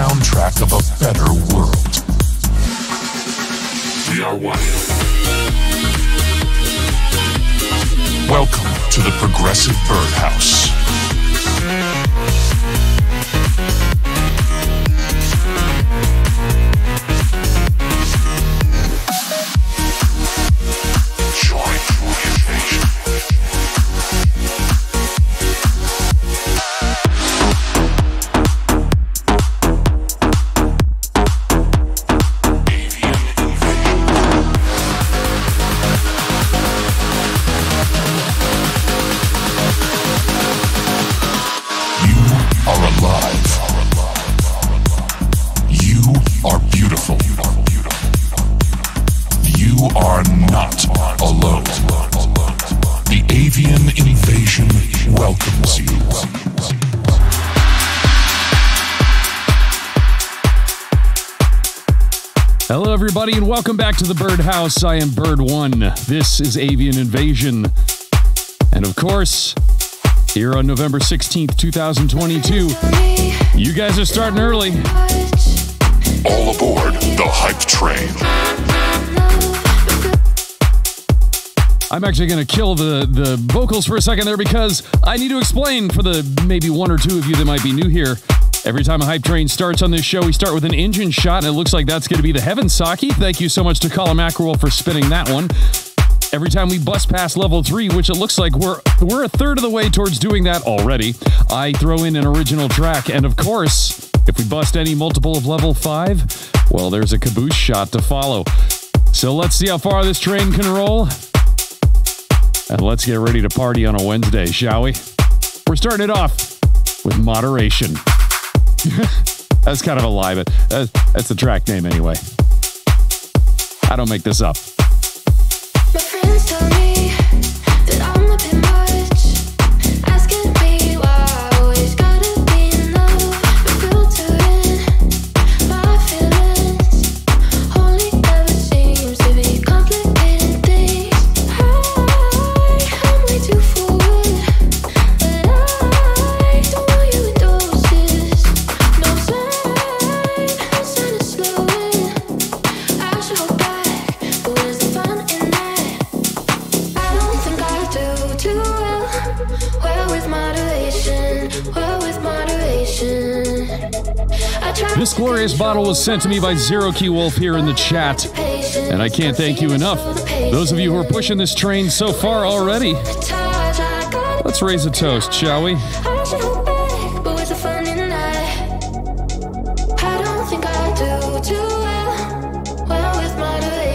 soundtrack of a better world. We are one. Welcome to the Progressive Birdhouse. Everybody, and welcome back to the Birdhouse. I am Bird One. This is Avian Invasion. And of course, here on November 16th, 2022, you guys are starting early. All aboard the hype train. I'm actually going to kill the, the vocals for a second there because I need to explain for the maybe one or two of you that might be new here. Every time a hype train starts on this show, we start with an engine shot, and it looks like that's going to be the Heaven Sake. Thank you so much to Colin McRowell for spinning that one. Every time we bust past level three, which it looks like we're we're a third of the way towards doing that already, I throw in an original track, and of course, if we bust any multiple of level five, well, there's a caboose shot to follow. So let's see how far this train can roll. And let's get ready to party on a Wednesday, shall we? We're starting it off with moderation. that's kind of a lie, but that's, the track name anyway. I don't make this up. Glorious bottle was sent to me by Zero Key Wolf here in the chat, and I can't thank you enough. Those of you who are pushing this train so far already, let's raise a toast, shall we?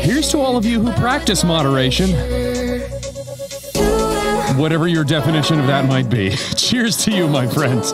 Here's to all of you who practice moderation. Whatever your definition of that might be. Cheers to you, my friends.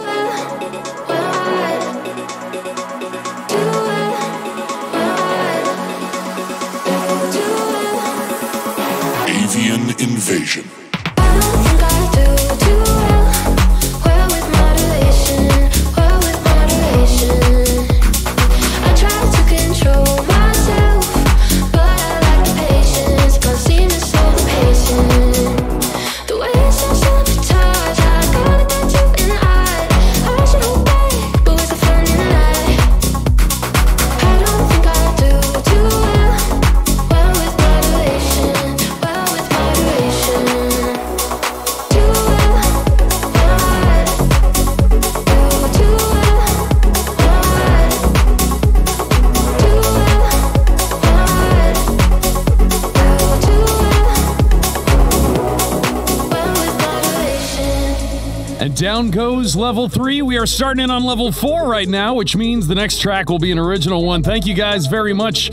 Goes level three. We are starting in on level four right now, which means the next track will be an original one. Thank you guys very much.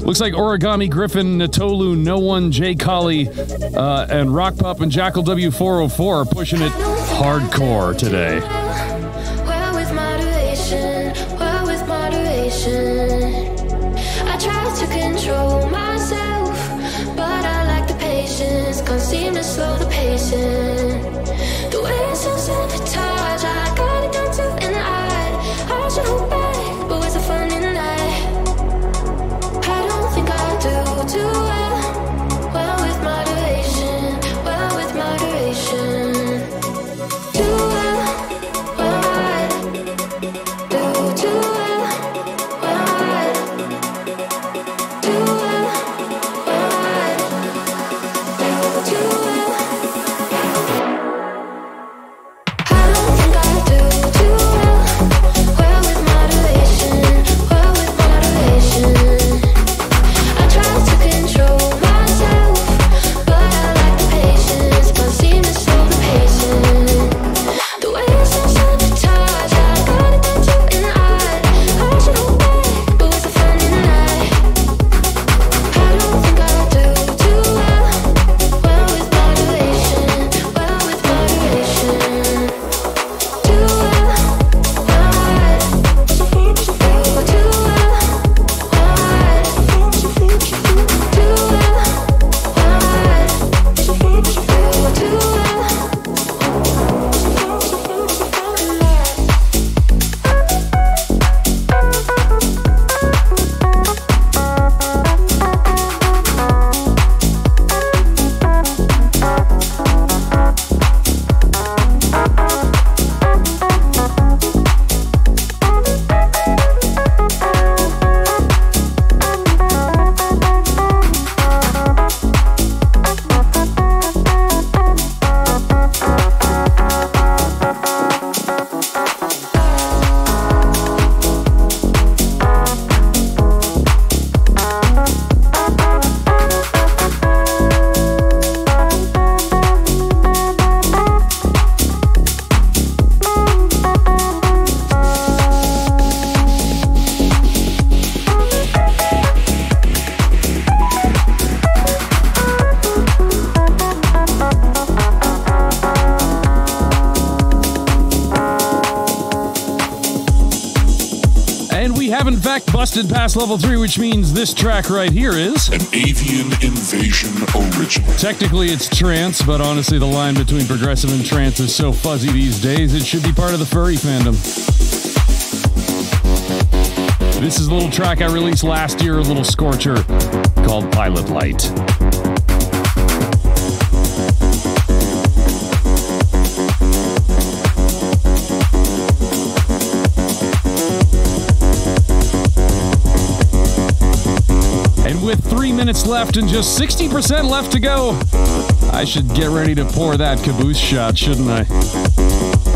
Looks like Origami Griffin, Natolu, No One, Jay Collie, uh, and Rock Pup and Jackal W404 are pushing it hardcore today. Fact past level 3, which means this track right here is. An Avian Invasion original. Technically, it's trance, but honestly, the line between progressive and trance is so fuzzy these days, it should be part of the furry fandom. This is a little track I released last year, a little scorcher called Pilot Light. With three minutes left and just 60% left to go, I should get ready to pour that caboose shot, shouldn't I?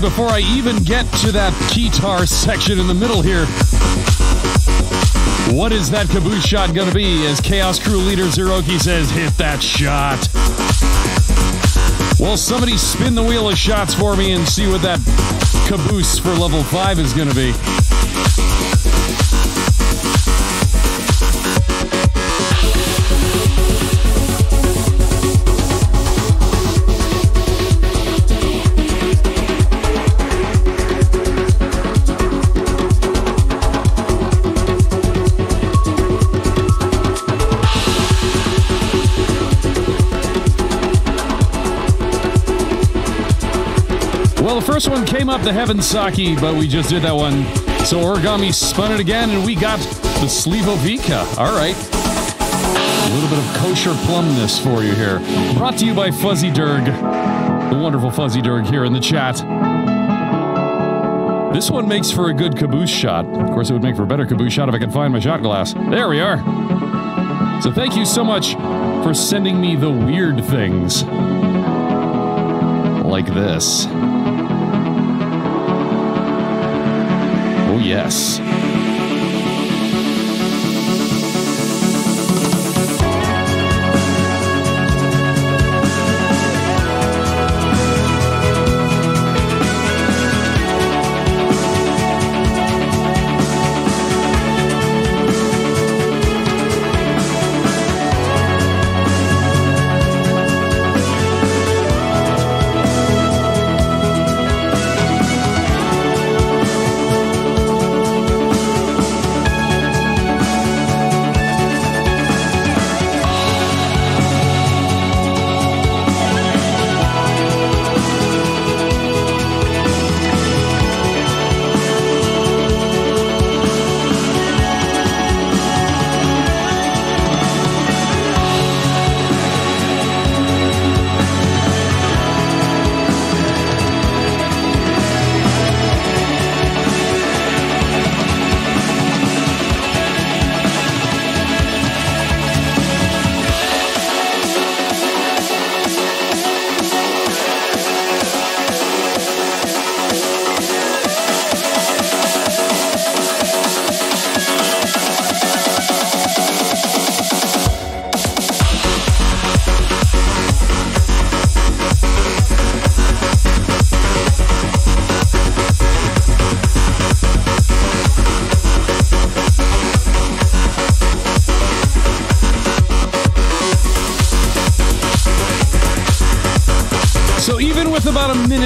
Before I even get to that keytar section in the middle here. What is that caboose shot gonna be? As Chaos Crew leader Zeroki says, hit that shot. Well, somebody spin the wheel of shots for me and see what that caboose for level 5 is gonna be. First one came up the Heaven Sake, but we just did that one. So Origami spun it again, and we got the Slivovitz. All right. A little bit of kosher plumness for you here. Brought to you by Fuzzy Durg, the wonderful Fuzzy Durg here in the chat. This one makes for a good caboose shot. Of course, it would make for a better caboose shot if I could find my shot glass. There we are. So thank you so much for sending me the weird things. Like this. Oh, yes.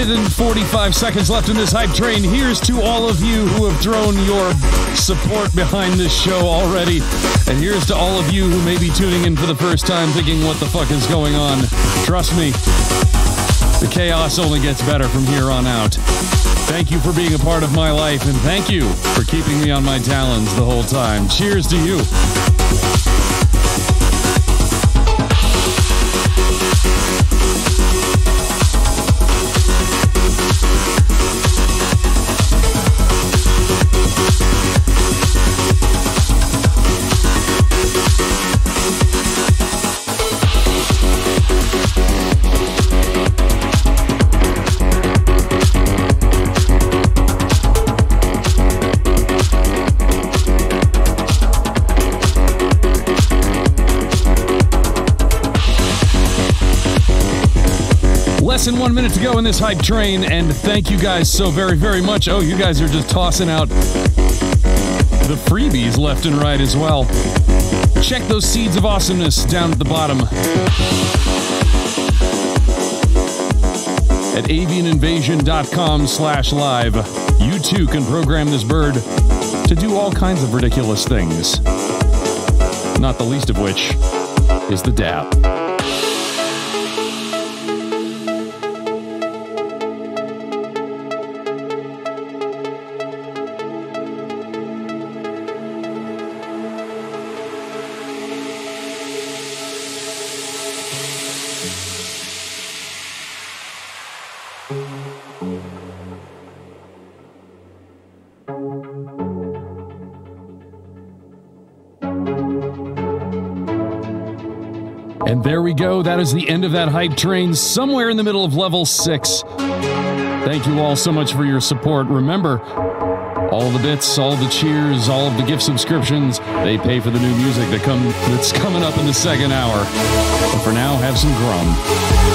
Minute and 45 seconds left in this hype train. Here's to all of you who have thrown your support behind this show already. And here's to all of you who may be tuning in for the first time thinking, what the fuck is going on? Trust me, the chaos only gets better from here on out. Thank you for being a part of my life, and thank you for keeping me on my talons the whole time. Cheers to you. Less than one minute to go in this hype train, and thank you guys so very, very much. Oh, you guys are just tossing out the freebies left and right as well. Check those seeds of awesomeness down at the bottom. At avianinvasion.com slash live, you too can program this bird to do all kinds of ridiculous things. Not the least of which is the dap. That is the end of that hype train, somewhere in the middle of level six. Thank you all so much for your support. Remember, all the bits, all the cheers, all of the gift subscriptions, they pay for the new music that come that's coming up in the second hour. But for now, have some grum.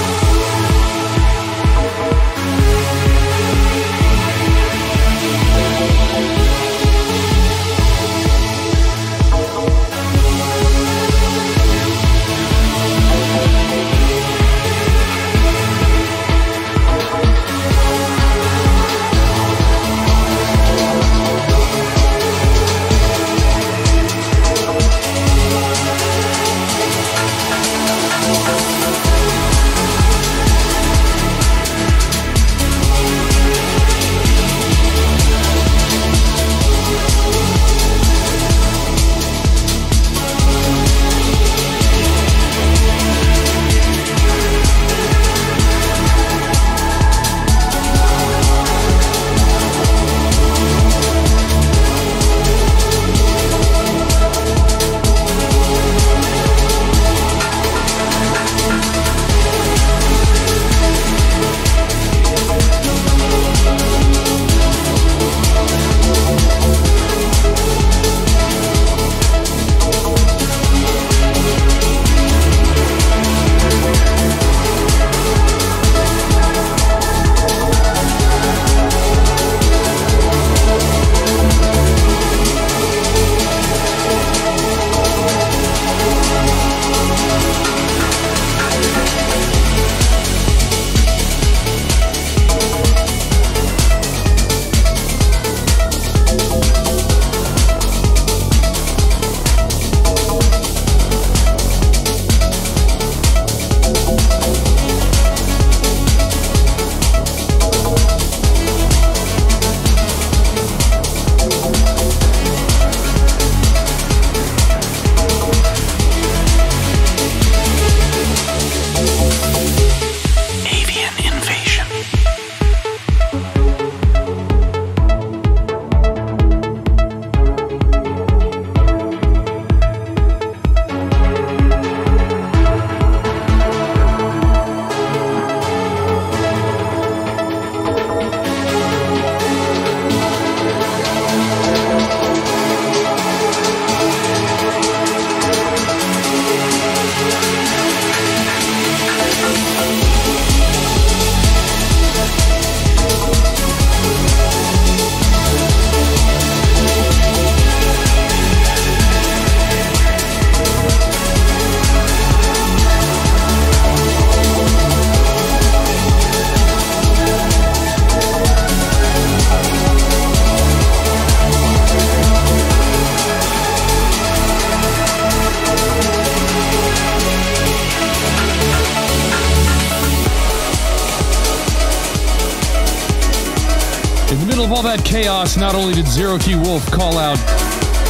Plus, not only did Zero Key Wolf call out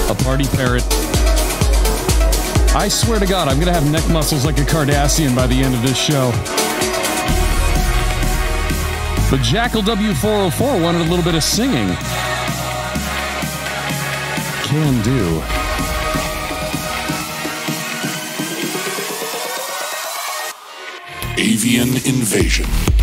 a party parrot, I swear to God, I'm going to have neck muscles like a Cardassian by the end of this show. But Jackal W404 wanted a little bit of singing. Can do. Avian Invasion.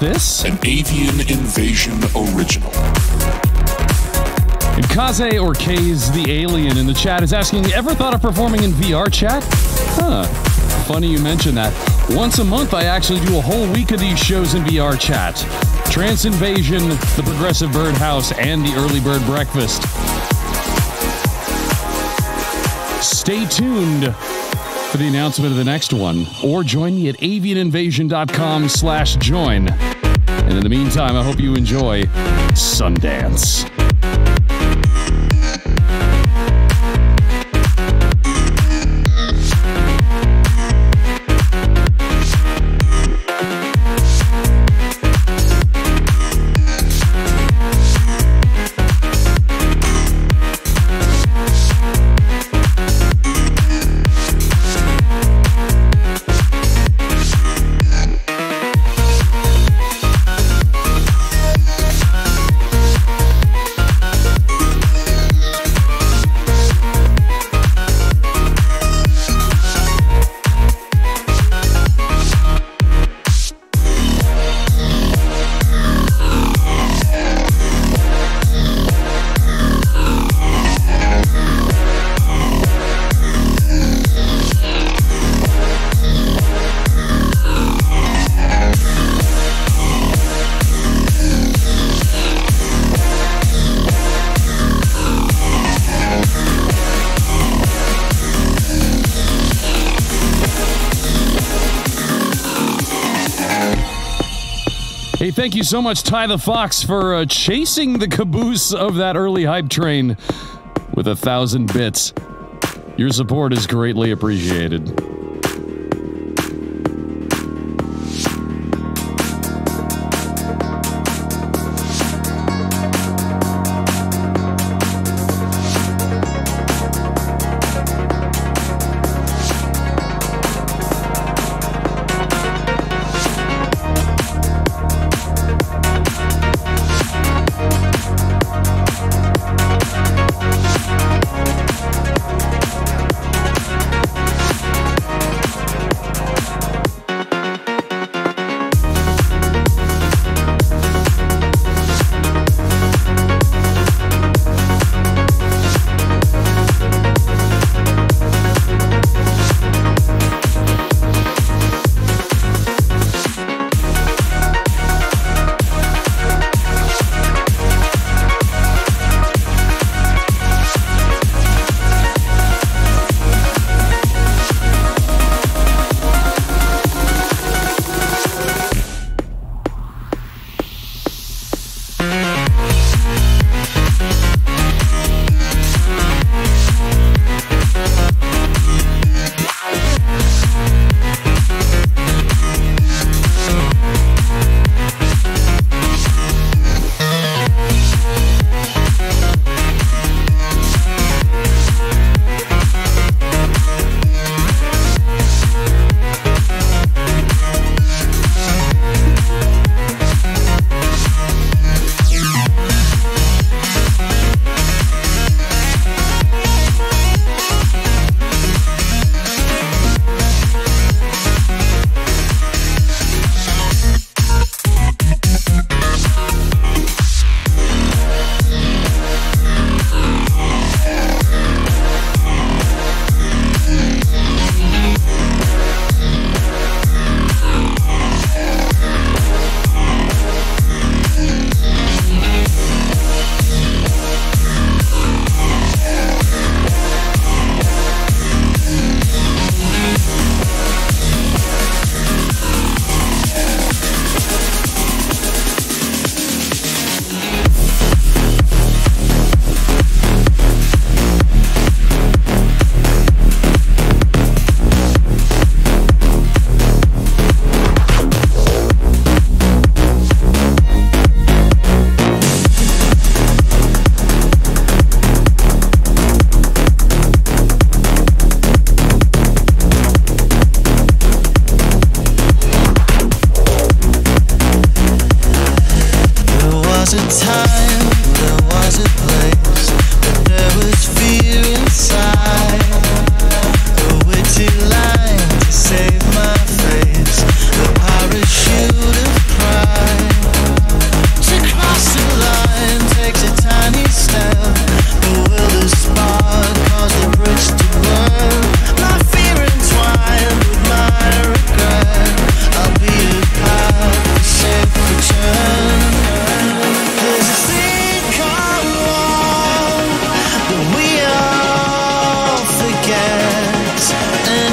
This? An avian invasion original. And Kaze or K's the alien in the chat is asking, ever thought of performing in VR chat? Huh. Funny you mention that. Once a month, I actually do a whole week of these shows in VR chat. Trance Invasion, The Progressive Birdhouse, and The Early Bird Breakfast. Stay tuned for the announcement of the next one, or join me at avianinvasion.com slash join. And in the meantime, I hope you enjoy Sundance. Thank you so much, Ty the Fox, for uh, chasing the caboose of that early hype train with a thousand bits. Your support is greatly appreciated.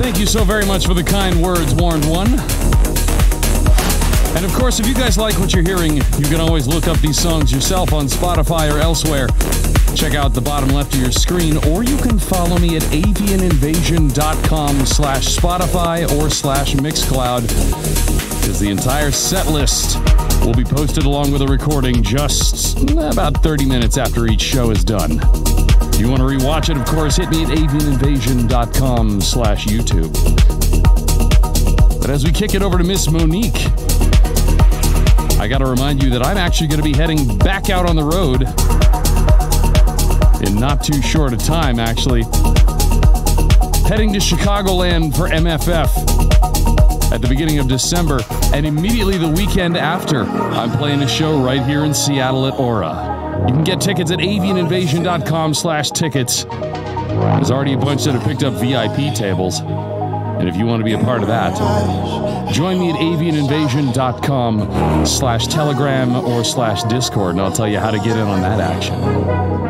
thank you so very much for the kind words, Warned One. And of course, if you guys like what you're hearing, you can always look up these songs yourself on Spotify or elsewhere. Check out the bottom left of your screen, or you can follow me at avianinvasion.com slash Spotify or slash Mixcloud, because the entire set list will be posted along with a recording just about 30 minutes after each show is done. If you want to rewatch it, of course, hit me at avianinvasion.com slash YouTube. But as we kick it over to Miss Monique, I got to remind you that I'm actually going to be heading back out on the road in not too short a time, actually. Heading to Chicagoland for MFF at the beginning of December, and immediately the weekend after, I'm playing a show right here in Seattle at Aura. You can get tickets at avianinvasion.com slash tickets. There's already a bunch that have picked up VIP tables. And if you want to be a part of that, join me at avianinvasion.com slash telegram or slash discord, and I'll tell you how to get in on that action.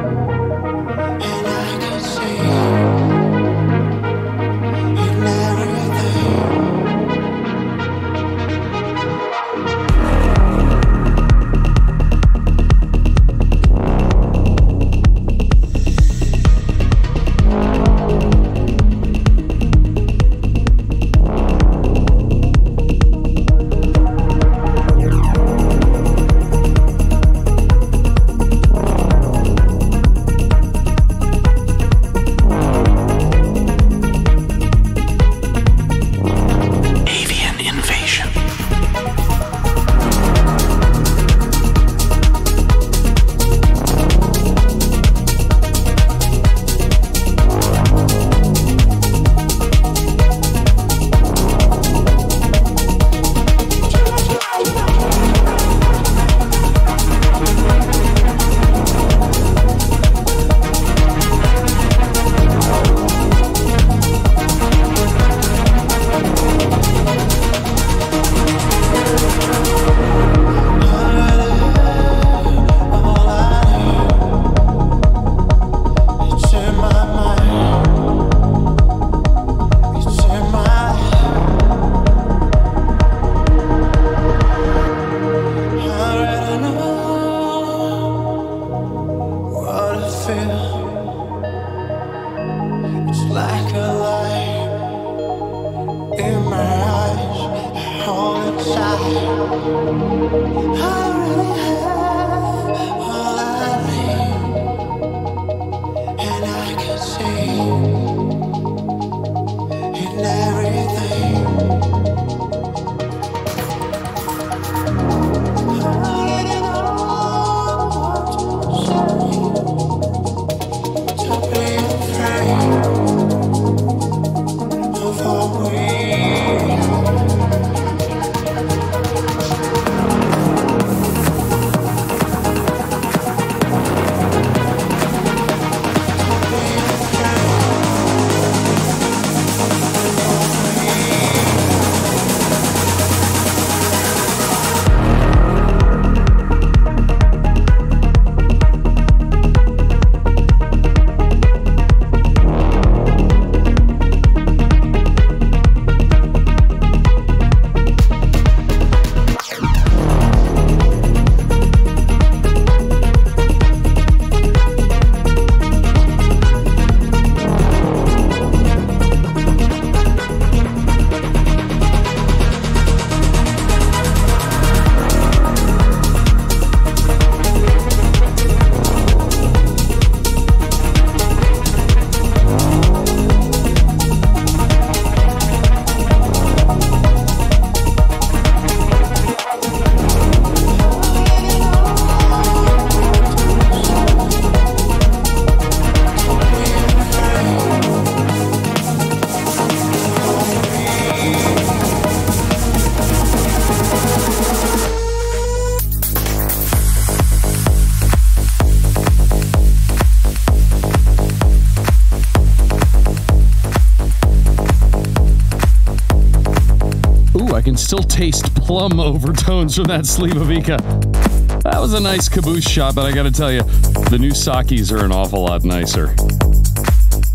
Still taste plum overtones from that Slivovitz. That was a nice caboose shot, but I gotta tell you, the new Sakis are an awful lot nicer.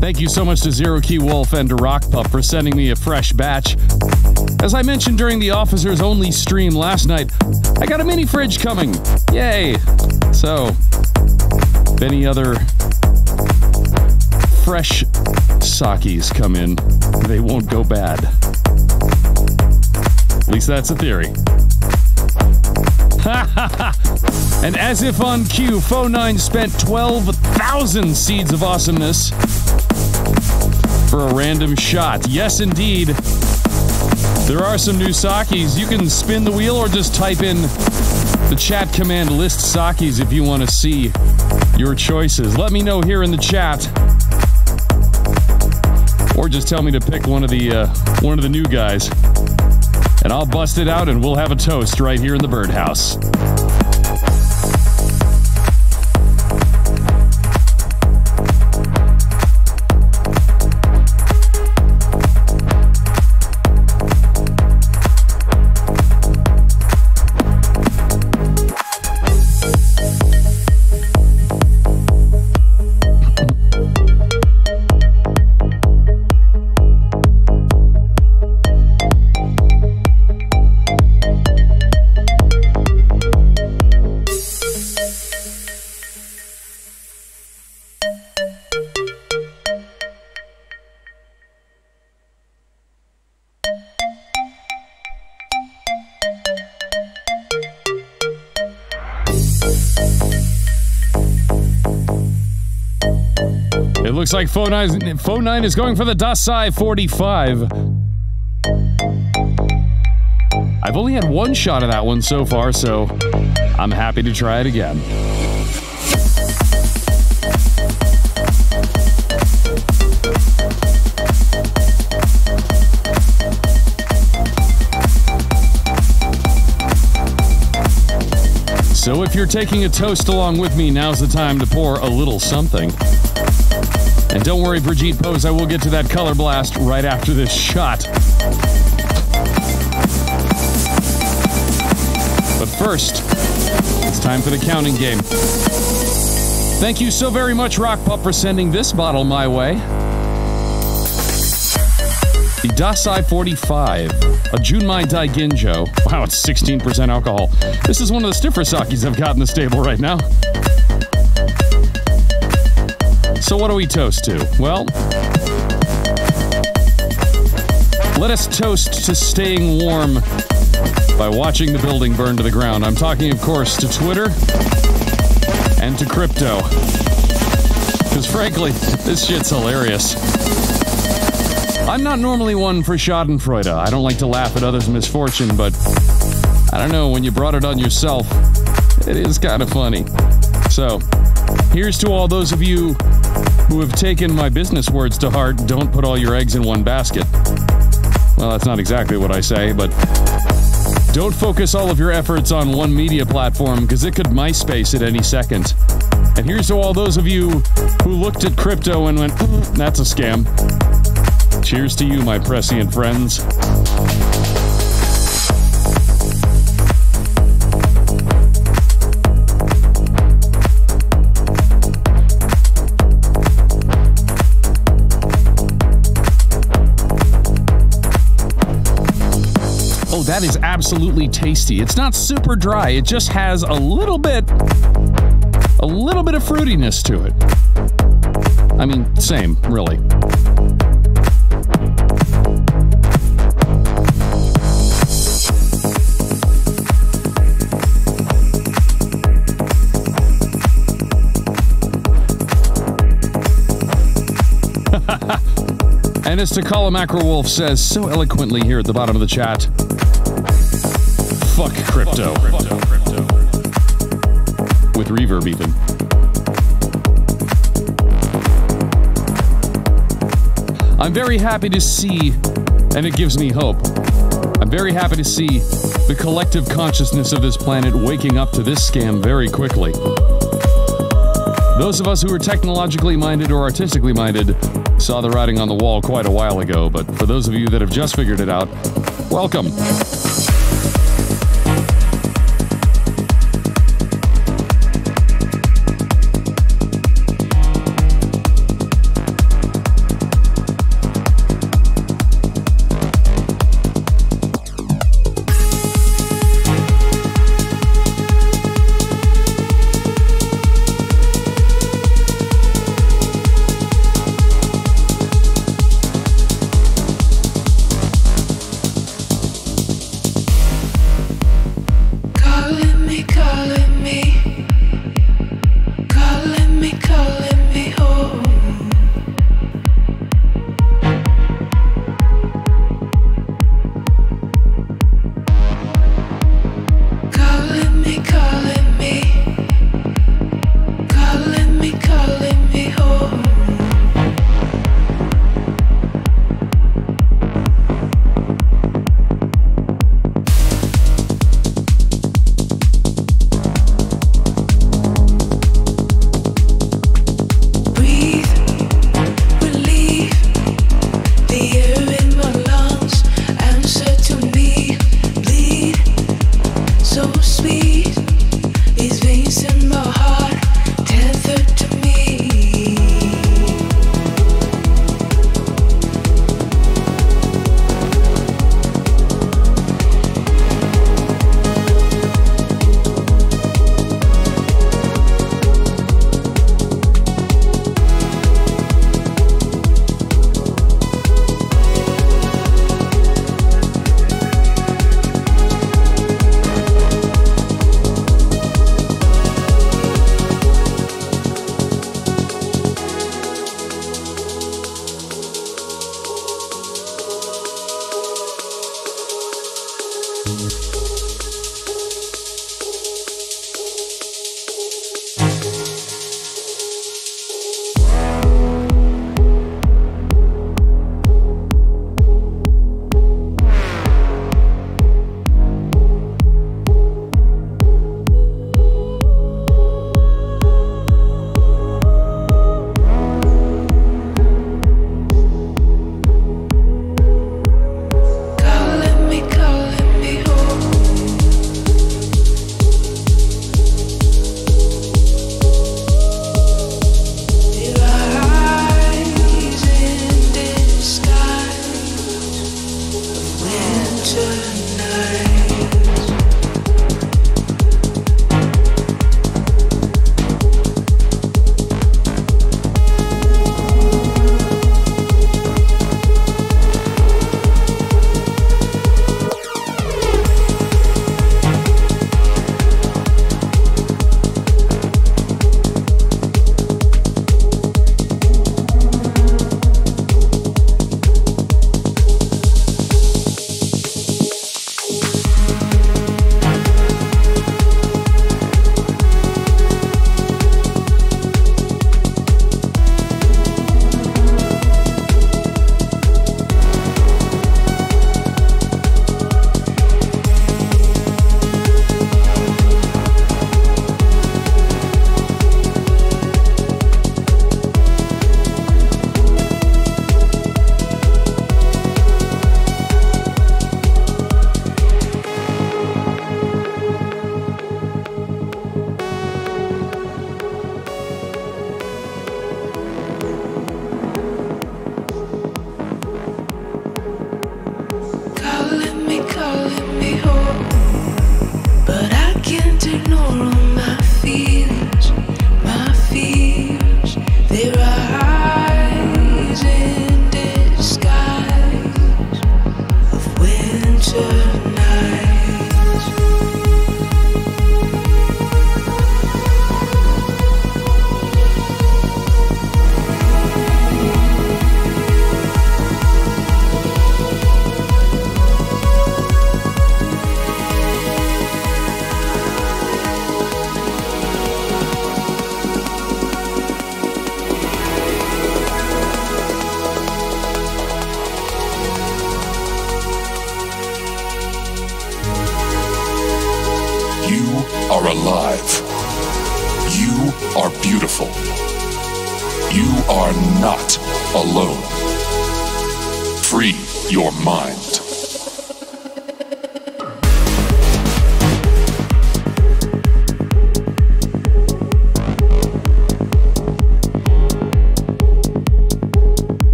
Thank you so much to Zero Key Wolf and to Rock Pup for sending me a fresh batch. As I mentioned during the Officers Only stream last night, I got a mini fridge coming. Yay! So, if any other fresh sakis come in, they won't go bad. Least that's a theory. and as if on cue, Fo9 spent 12,000 seeds of awesomeness for a random shot. Yes, indeed. There are some new Sakis. You can spin the wheel or just type in the chat command list Sakis if you want to see your choices. Let me know here in the chat. Or just tell me to pick one of the uh, one of the new guys and I'll bust it out and we'll have a toast right here in the birdhouse. Looks like Fo9, Fo9 is going for the Dassai 45. I've only had one shot of that one so far, so I'm happy to try it again. So if you're taking a toast along with me, now's the time to pour a little something. And don't worry, Brigitte Pose, I will get to that color blast right after this shot. But first, it's time for the counting game. Thank you so very much, Rock Pup, for sending this bottle my way. The Dassai 45, a Junmai Daiginjo. Wow, it's 16% alcohol. This is one of the stiffer sakis I've got in the stable right now. So, what do we toast to? Well, let us toast to staying warm by watching the building burn to the ground. I'm talking, of course, to Twitter and to crypto. Because frankly, this shit's hilarious. I'm not normally one for Schadenfreude. I don't like to laugh at others' misfortune, but I don't know, when you brought it on yourself, it is kind of funny. So, here's to all those of you who have taken my business words to heart don't put all your eggs in one basket. Well, that's not exactly what I say, but don't focus all of your efforts on one media platform because it could MySpace at any second. And here's to all those of you who looked at crypto and went, "Mm, that's a scam. Cheers to you, my prescient friends. That is absolutely tasty. It's not super dry. It just has a little bit a little bit of fruitiness to it. I mean, same, really. and as Takala Macrowolf says so eloquently here at the bottom of the chat, fuck crypto. With reverb, even. I'm very happy to see, and it gives me hope. I'm very happy to see the collective consciousness of this planet waking up to this scam very quickly. Those of us who are technologically minded or artistically minded saw the writing on the wall quite a while ago, but for those of you that have just figured it out, welcome.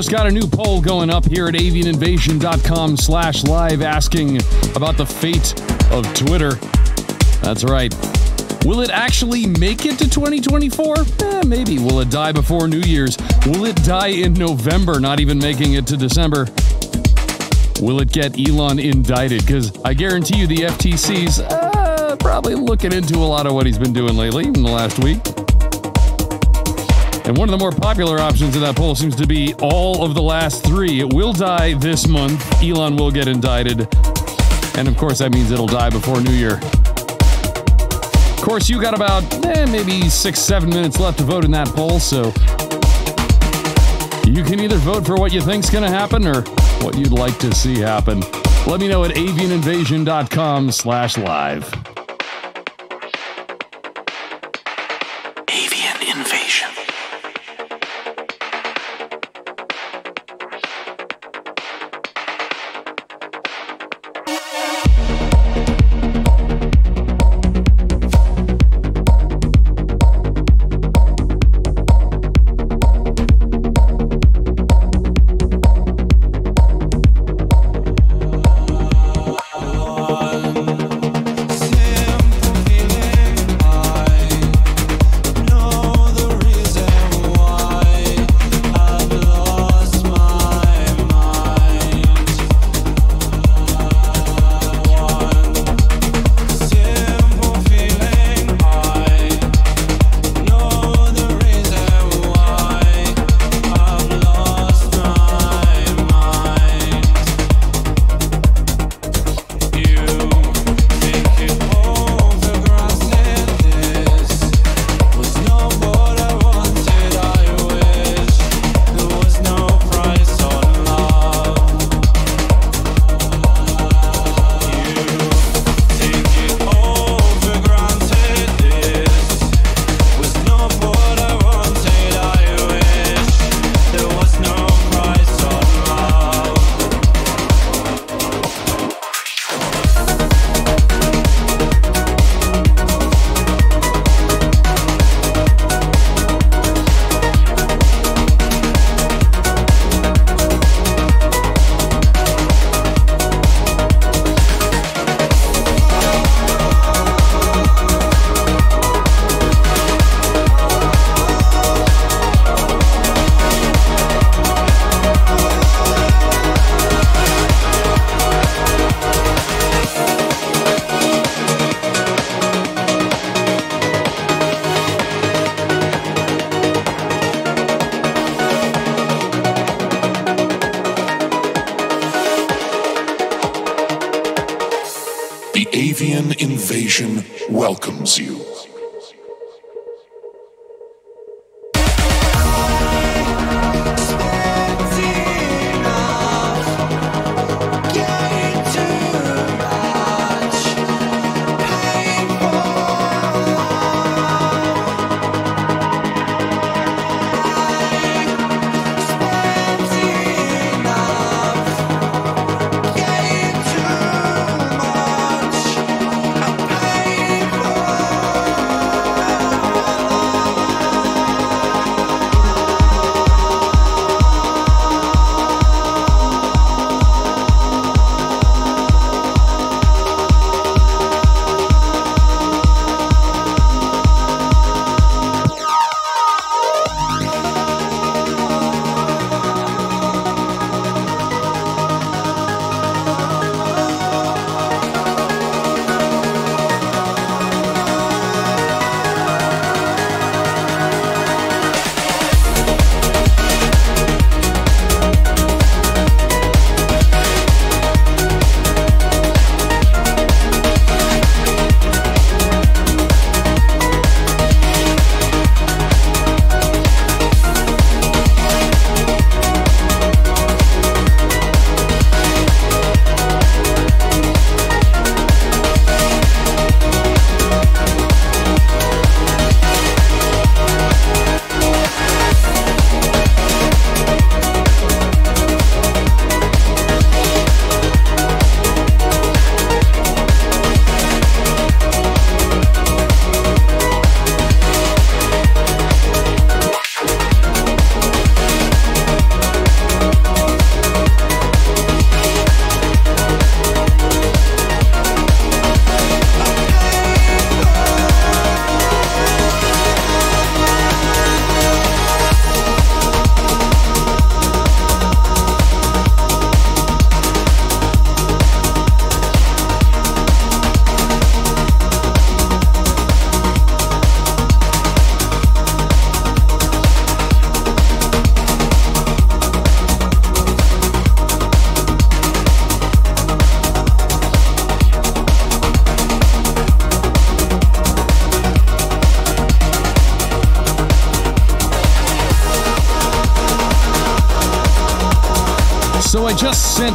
Just got a new poll going up here at avianinvasion.com slash live asking about the fate of Twitter. That's right. Will it actually make it to 2024? Eh, maybe. Will it die before New Year's? Will it die in November, not even making it to December? Will it get Elon indicted? Because I guarantee you the FTC's uh, probably looking into a lot of what he's been doing lately in the last week. And one of the more popular options in that poll seems to be all of the last three. It will die this month. Elon will get indicted. And of course, that means it'll die before New Year. Of course, you got about eh, maybe six, seven minutes left to vote in that poll, so you can either vote for what you think's going to happen or what you'd like to see happen. Let me know at avianinvasion.com slash live.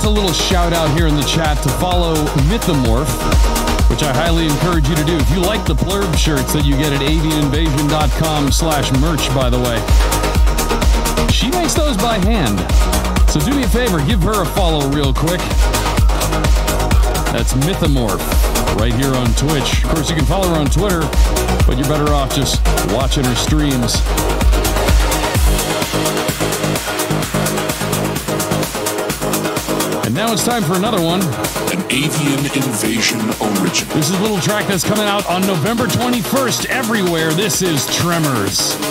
A little shout out here in the chat to follow Mythomorph, which I highly encourage you to do. If you like the plurb shirts that you get at avianinvasion.com slash merch, by the way, she makes those by hand. So do me a favor, give her a follow real quick. That's Mythomorph right here on Twitch. Of course, you can follow her on Twitter, but you're better off just watching her streams. And now it's time for another one. An Avian Invasion origin. This is a little track that's coming out on November 21st everywhere. This is Tremors.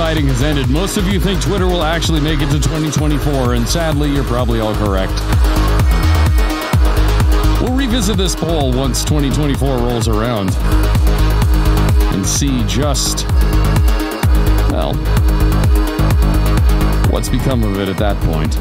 Deciding has ended. Most of you think Twitter will actually make it to 2024, and sadly, you're probably all correct. We'll revisit this poll once 2024 rolls around and see just, well, what's become of it at that point.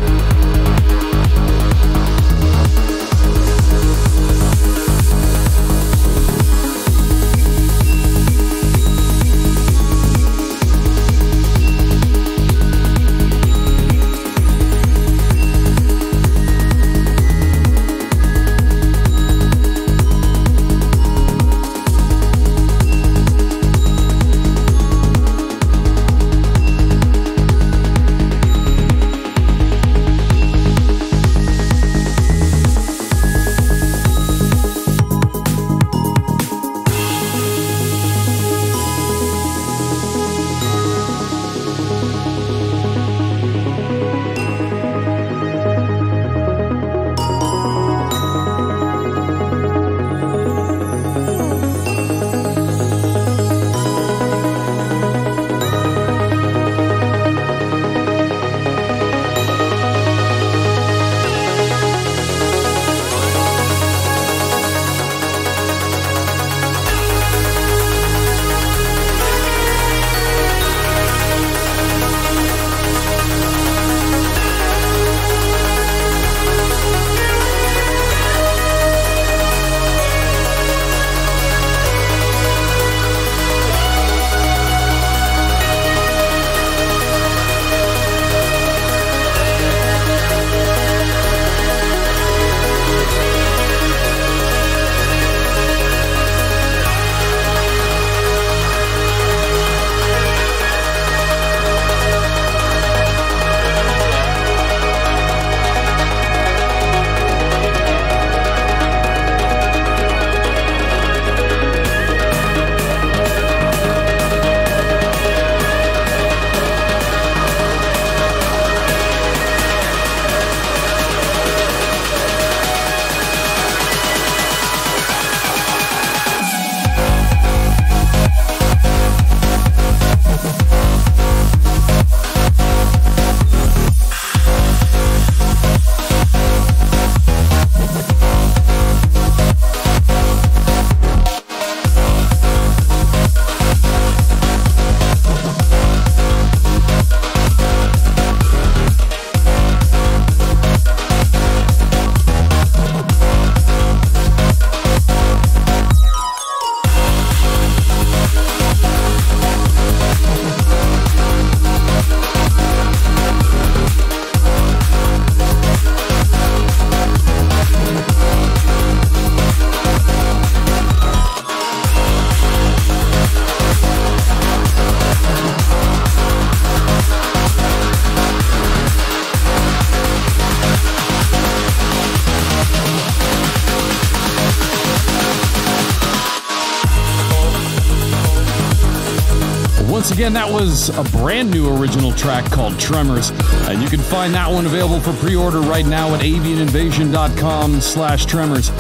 Again, that was a brand new original track called Tremors. And you can find that one available for pre-order right now at avianinvasion.com slash tremors.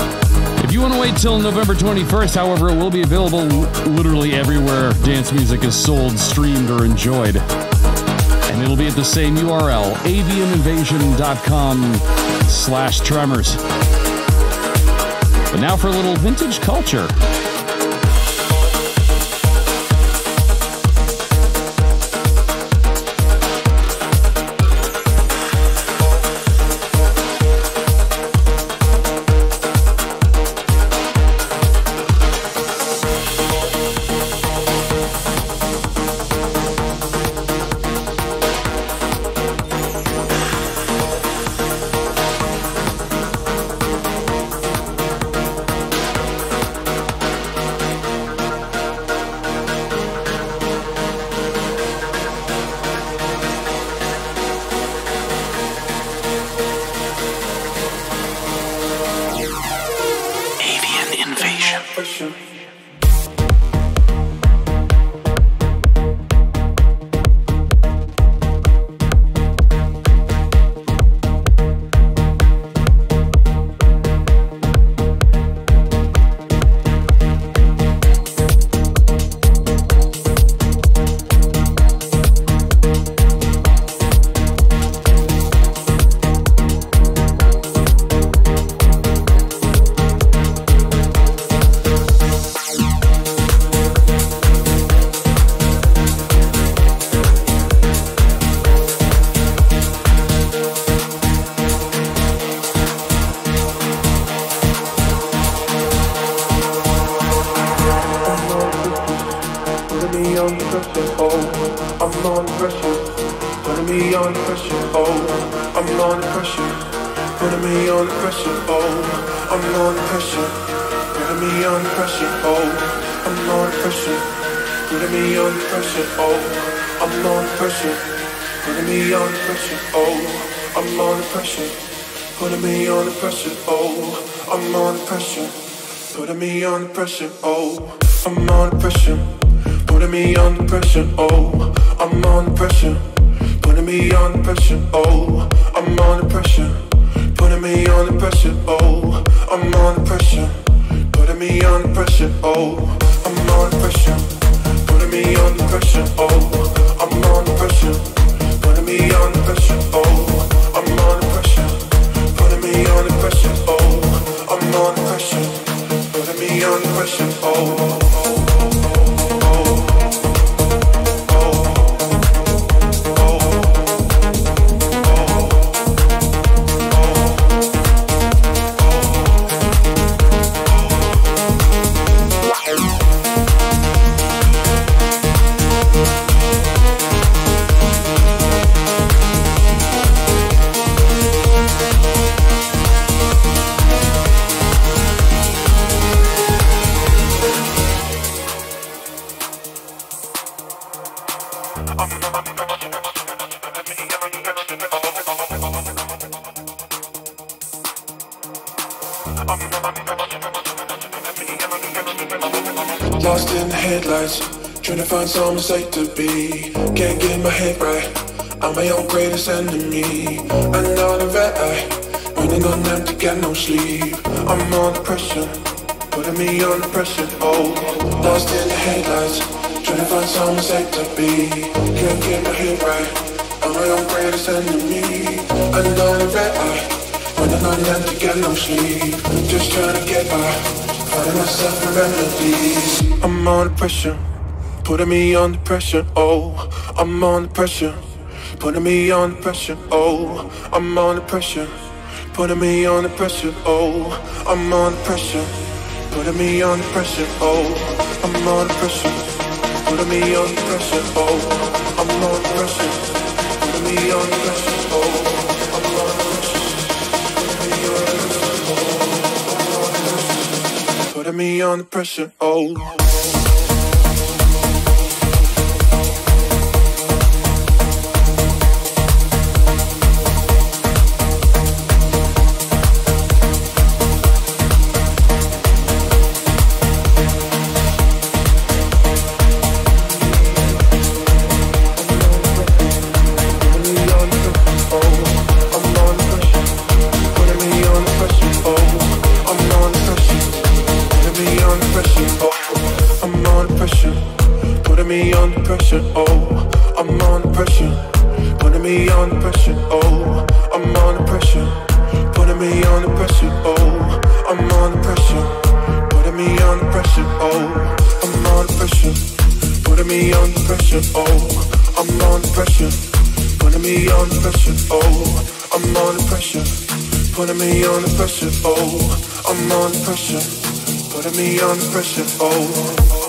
If you want to wait till November 21st, however, it will be available literally everywhere dance music is sold, streamed, or enjoyed. And it'll be at the same URL, avianinvasion.com slash tremors. But now for a little vintage culture. Pressure, Oh, Putting me under pressure, oh, I'm under pressure. Putting me under pressure, oh, I'm under pressure. Putting me under pressure, oh, I'm under pressure. Putting me under pressure, oh, I'm under pressure. Putting me under pressure, oh, I'm under pressure. Putting me under pressure, oh. Putting me under pressure, oh. me on the pressure, oh, I'm on the pressure, putting me on the pressure, oh.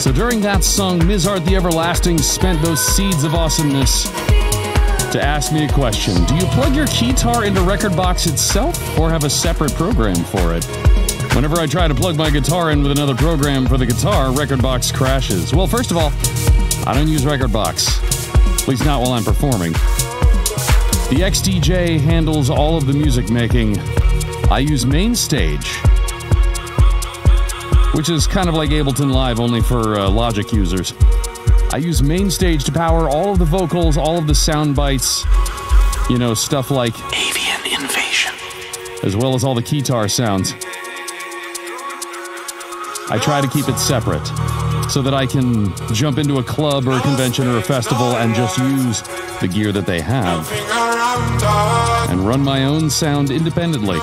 So during that song, Ms. Art the Everlasting spent those seeds of awesomeness to ask me a question. Do you plug your keytar into Rekordbox itself or have a separate program for it? Whenever I try to plug my guitar in with another program for the guitar, Rekordbox crashes. Well, first of all, I don't use Rekordbox, at least not while I'm performing. The XDJ handles all of the music making. I use MainStage, which is kind of like Ableton Live only for uh, Logic users. I use MainStage to power all of the vocals, all of the sound bites, you know, stuff like Avian invasion. as well as all the keytar sounds. I try to keep it separate so that I can jump into a club or a convention or a festival and just use the gear that they have and run my own sound independently.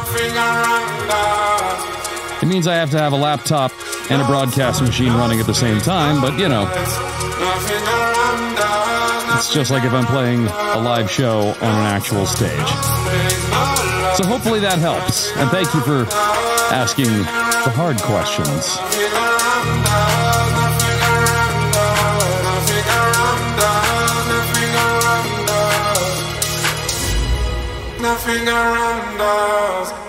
It means I have to have a laptop and a broadcast machine running at the same time, but you know, it's just like if I'm playing a live show on an actual stage. So hopefully that helps. And thank you for asking the hard questions. Nothing around us.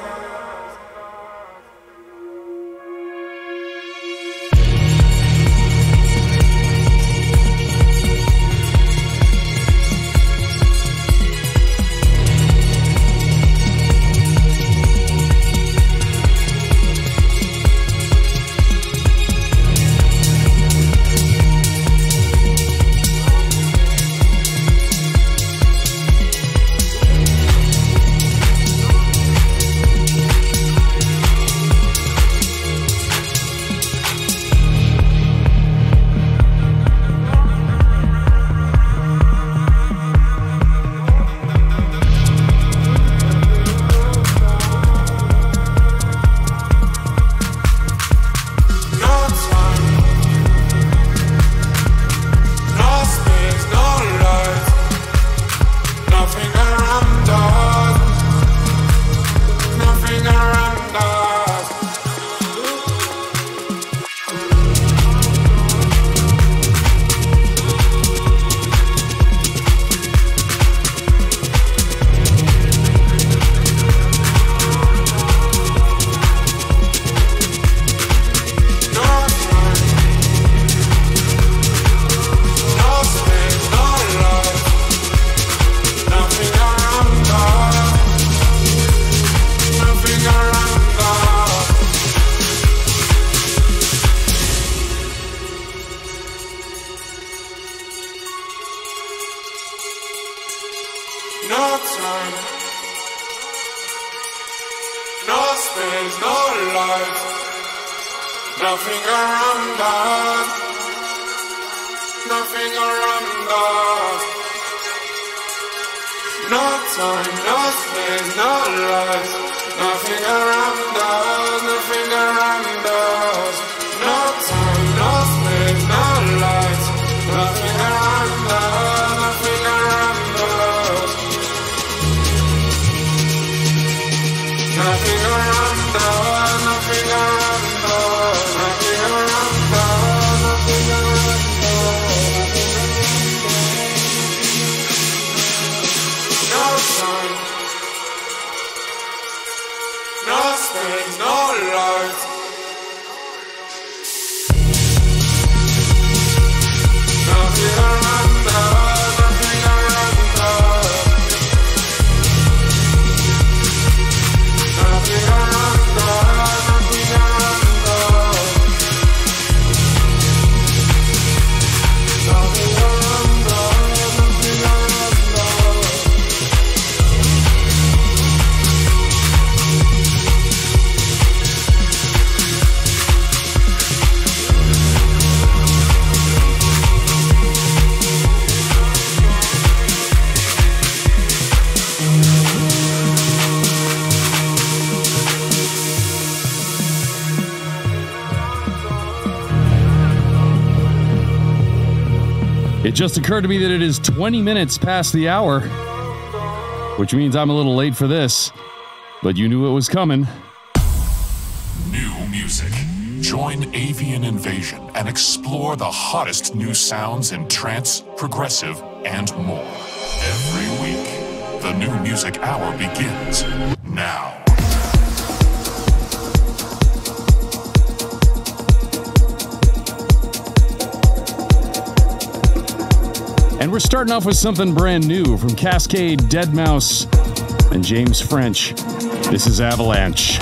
Just occurred to me that it is 20 minutes past the hour, which means I'm a little late for this, but you knew it was coming. New music. Join Avian Invasion and explore the hottest new sounds in trance, progressive, and more. Every week, the new music hour begins we're starting off with something brand new from Kaskade, Dead Mouse, and James French. This is Avalanche.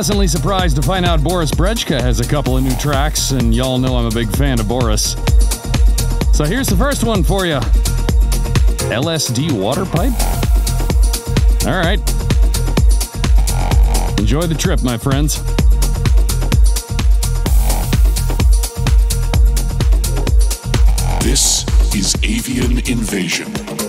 Pleasantly surprised to find out Boris Brejcha has a couple of new tracks, and y'all know I'm a big fan of Boris. So here's the first one for you LSD water pipe? All right. Enjoy the trip, my friends. This is Avian Invasion.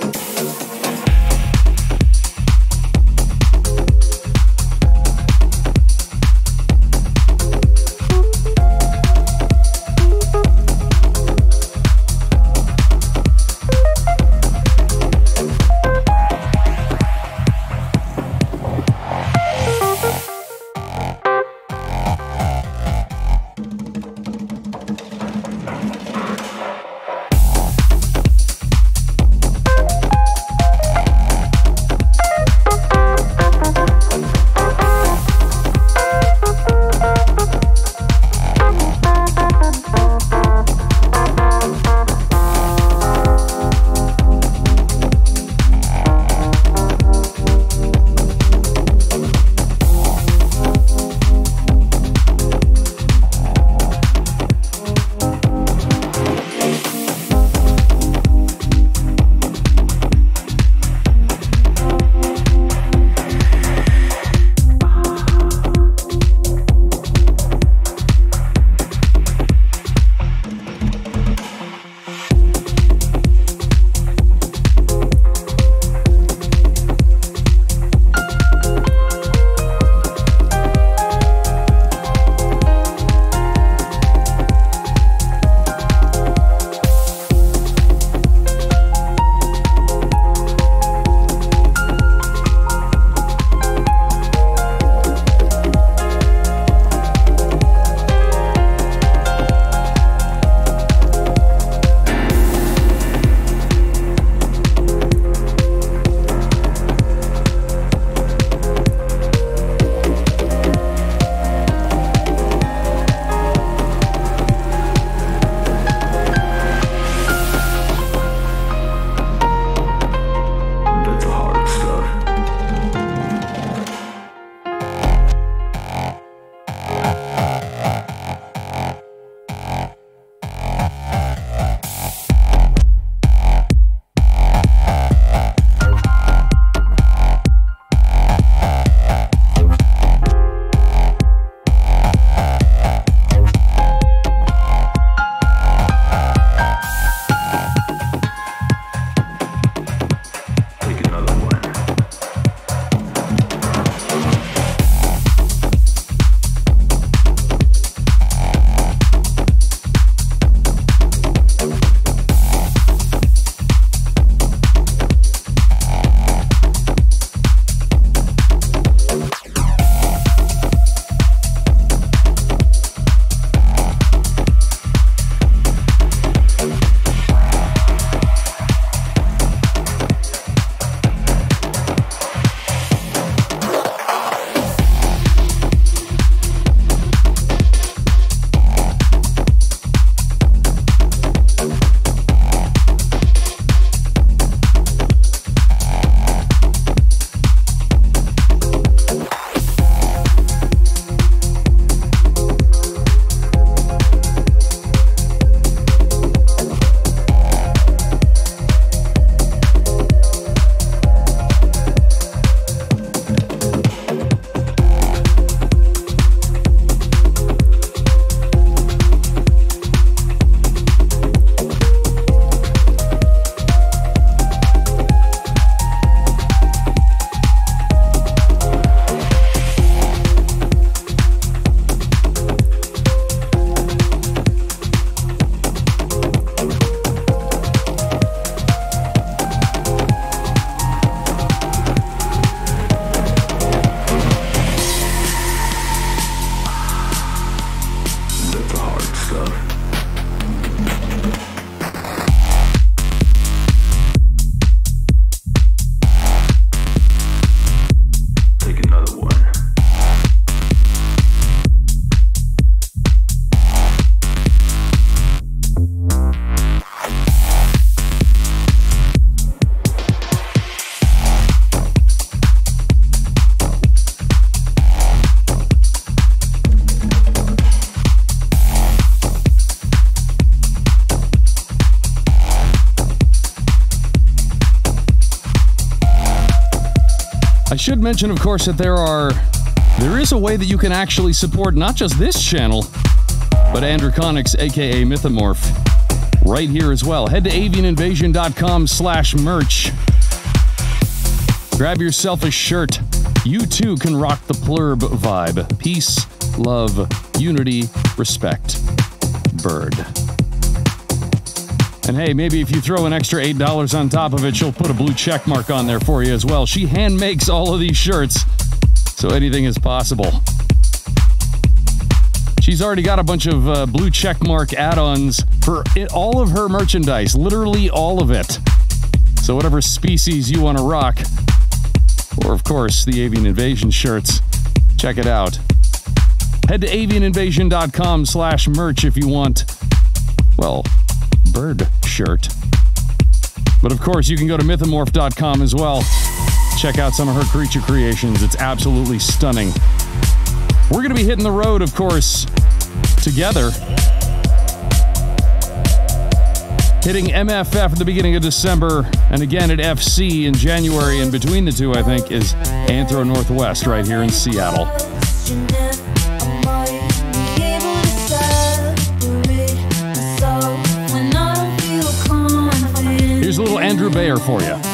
Should mention, of course, that there are there is a way that you can actually support not just this channel, but Androconics, aka Mythomorph, right here as well. Head to avianinvasion.com slash merch. Grab yourself a shirt. You too can rock the plurb vibe. Peace, love, unity, respect. Bird. And hey, maybe if you throw an extra $8 on top of it, she'll put a blue check mark on there for you as well. She hand makes all of these shirts, so anything is possible. She's already got a bunch of uh, blue check mark add ons for it, all of her merchandise, literally all of it. So, whatever species you want to rock, or of course, the Avian Invasion shirts, check it out. Head to avianinvasion.com slash merch if you want, well, bird shirt. But of course, you can go to mythomorph.com as well. Check out some of her creature creations. It's absolutely stunning. We're going to be hitting the road, of course, together. Hitting MFF at the beginning of December, and again at FC in January, and between the two, I think, is Anthro Northwest right here in Seattle. Little Andrew Bayer for you.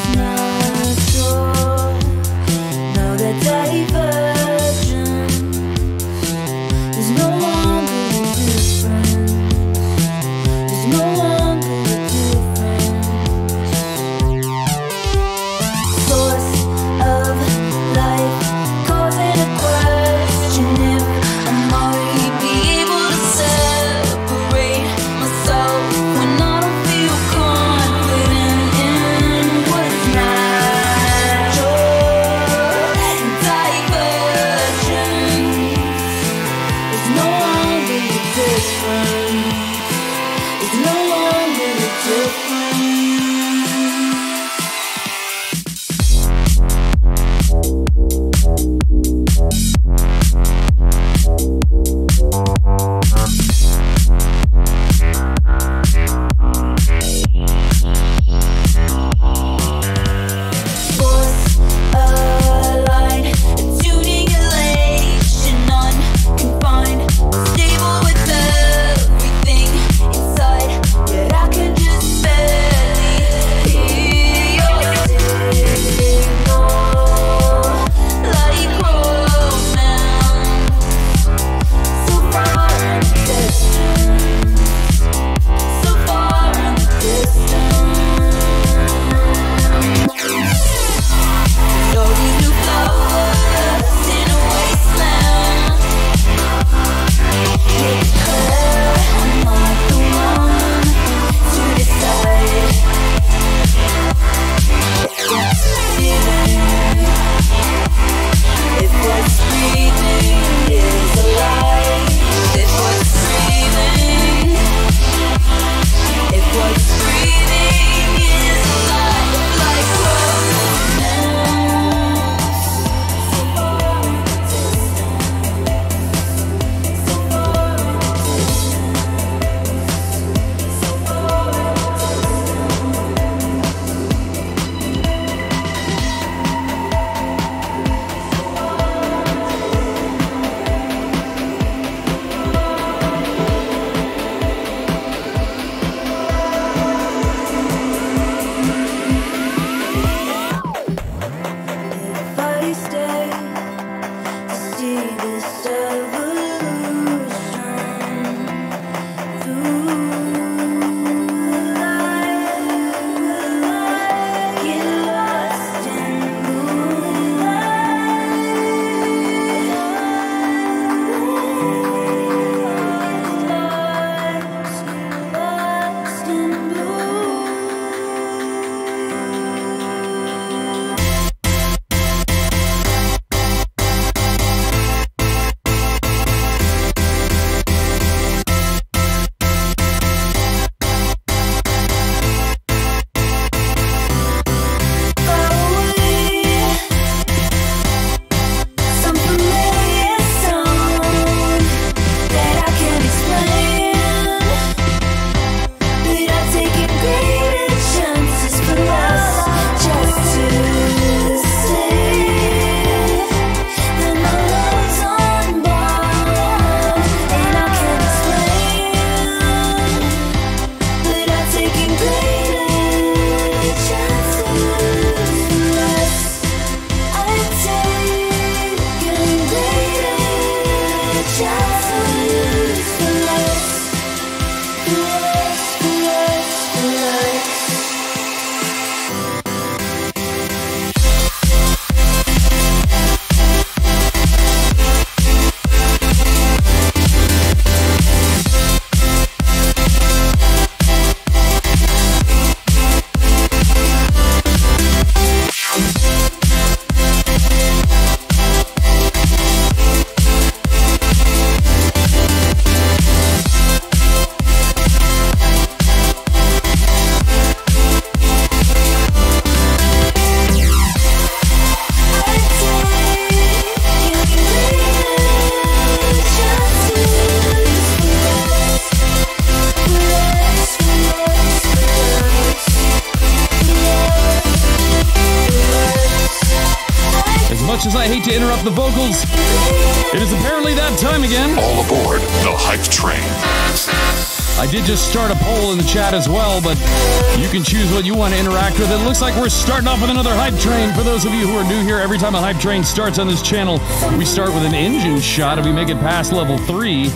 Hype train. For those of you who are new here, every time a hype train starts on this channel, we start with an engine shot. If we make it past level three,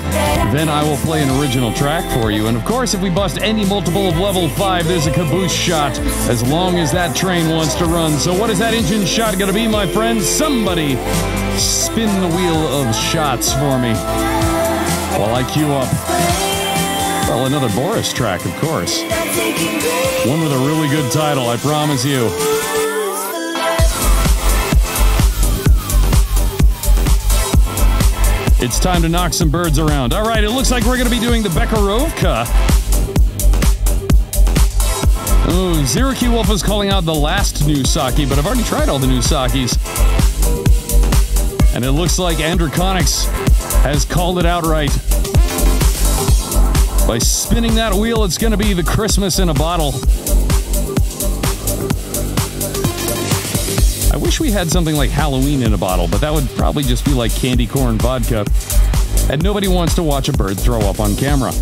then I will play an original track for you. And of course, if we bust any multiple of level five, there's a caboose shot as long as that train wants to run. So, what is that engine shot going to be, my friends? Somebody spin the wheel of shots for me while I queue up. Well, another Boris track, of course. One with a really good title, I promise you. It's time to knock some birds around. All right, it looks like we're going to be doing the Becherovka. Oh, Ziriki Wolf is calling out the last new sake, but I've already tried all the new sakis. And it looks like Androconics has called it outright. By spinning that wheel, it's going to be the Christmas in a bottle. Wish we had something like Halloween in a bottle, but that would probably just be like candy corn vodka. And nobody wants to watch a bird throw up on camera.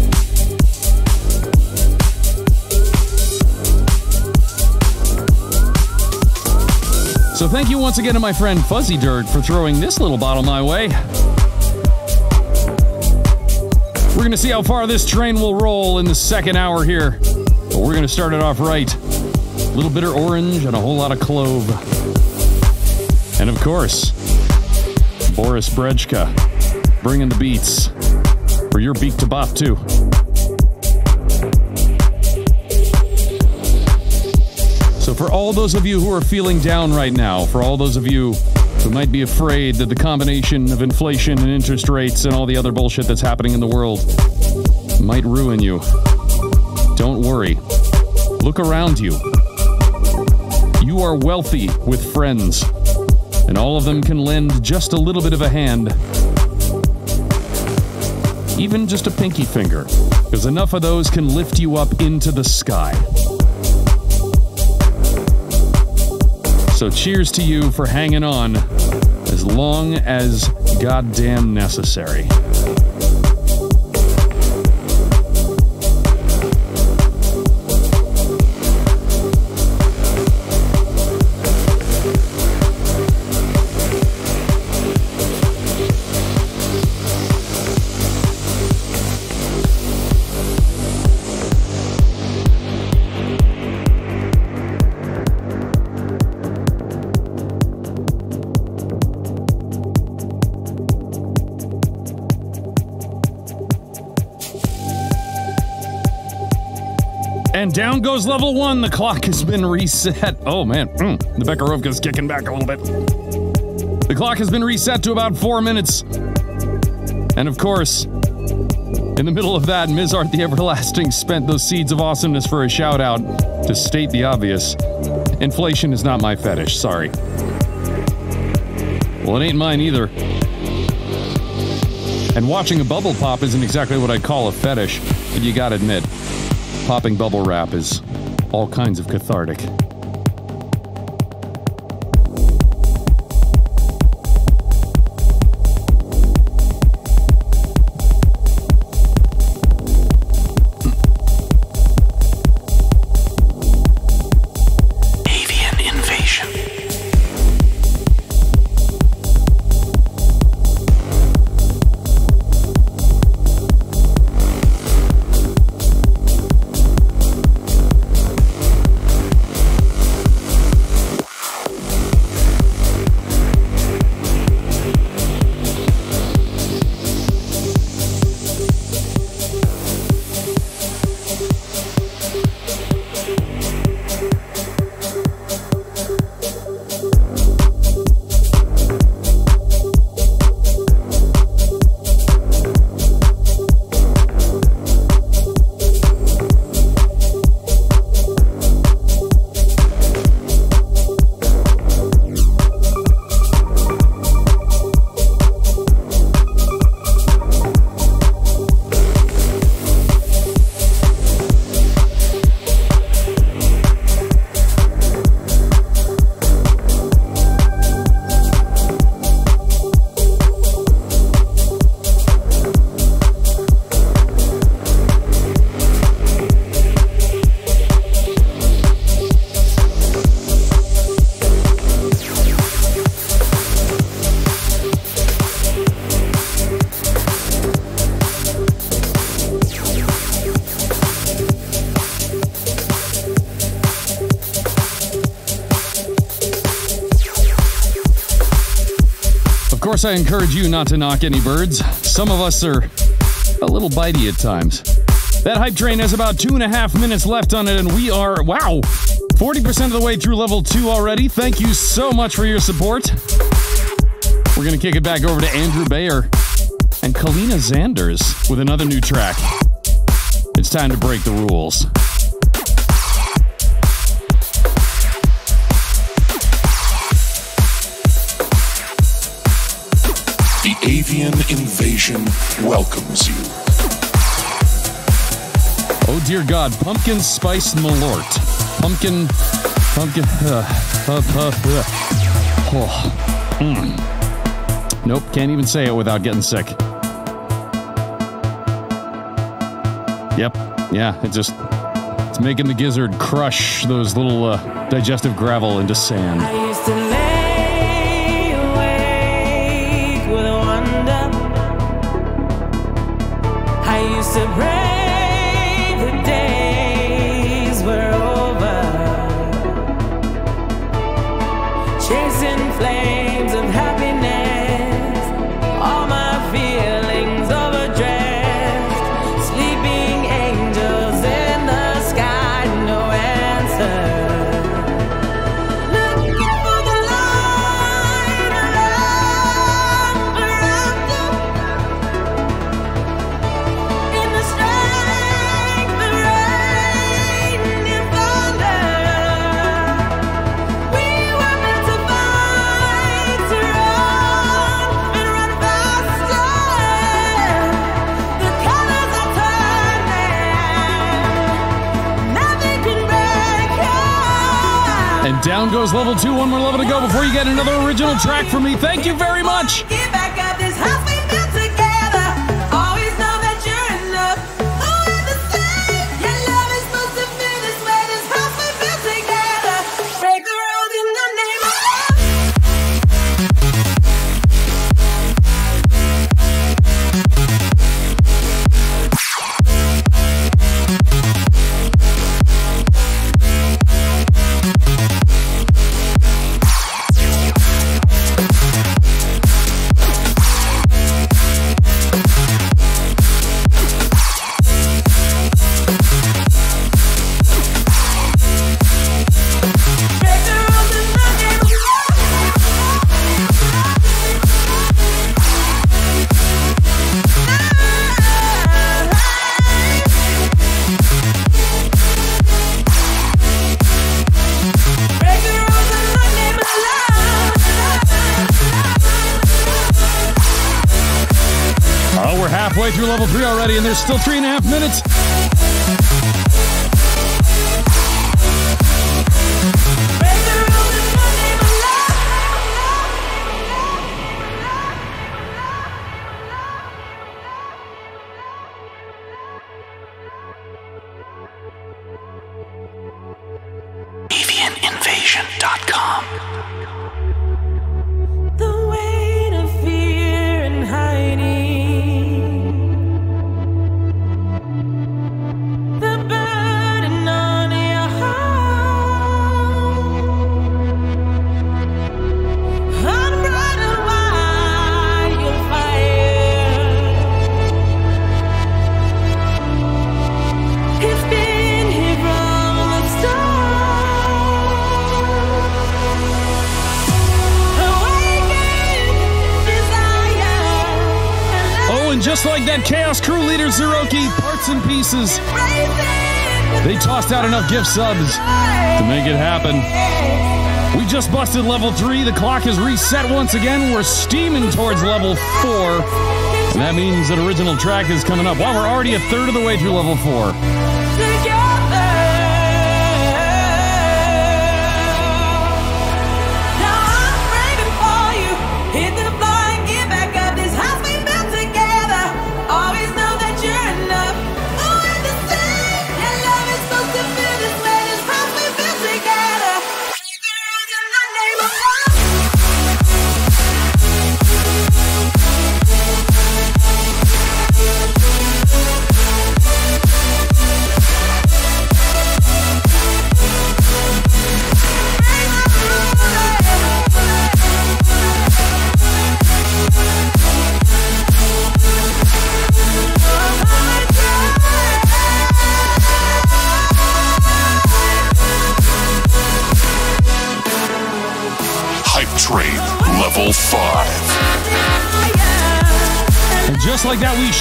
So thank you once again to my friend Fuzzy Dirt for throwing this little bottle my way. We're going to see how far this train will roll in the second hour here. But we're going to start it off right. A little bitter orange and a whole lot of clove. And of course, Boris Brejcha bringing the beats for your beak to bop too. So, for all those of you who are feeling down right now, for all those of you who might be afraid that the combination of inflation and interest rates and all the other bullshit that's happening in the world might ruin you, don't worry. Look around you. You are wealthy with friends, and all of them can lend just a little bit of a hand. Even just a pinky finger, because enough of those can lift you up into the sky. So cheers to you for hanging on as long as goddamn necessary. And down goes level one. The clock has been reset. Oh man, mm, the Becherovka's kicking back a little bit. The clock has been reset to about four minutes. And of course, in the middle of that, Ms. Art the Everlasting spent those seeds of awesomeness for a shout out to state the obvious. Inflation is not my fetish, sorry. Well, it ain't mine either. And watching a bubble pop isn't exactly what I'd call a fetish, but you gotta admit, popping bubble wrap is all kinds of cathartic. Course, I encourage you not to knock any birds. Some of us are a little bitey at times. That hype train has about two and a half minutes left on it, and we are, wow, 40% of the way through level two already. Thank you so much for your support. We're going to kick it back over to Andrew Bayer and Kalina Zanders with another new track. It's time to break the rules. Avian invasion welcomes you. Oh dear God, pumpkin spice malort. Pumpkin, pumpkin, uh, uh, uh, uh. Oh. Mm. Nope, can't even say it without getting sick. Yep, yeah, it just, it's making the gizzard crush those little uh, digestive gravel into sand. I goes level two, one more level to go before you get another original track from me. Thank you very much. till 3 gift subs to make it happen. We just busted level three. The clock is reset once again. We're steaming towards level four. And that means that original track is coming up. Wow, we're already a third of the way through level four.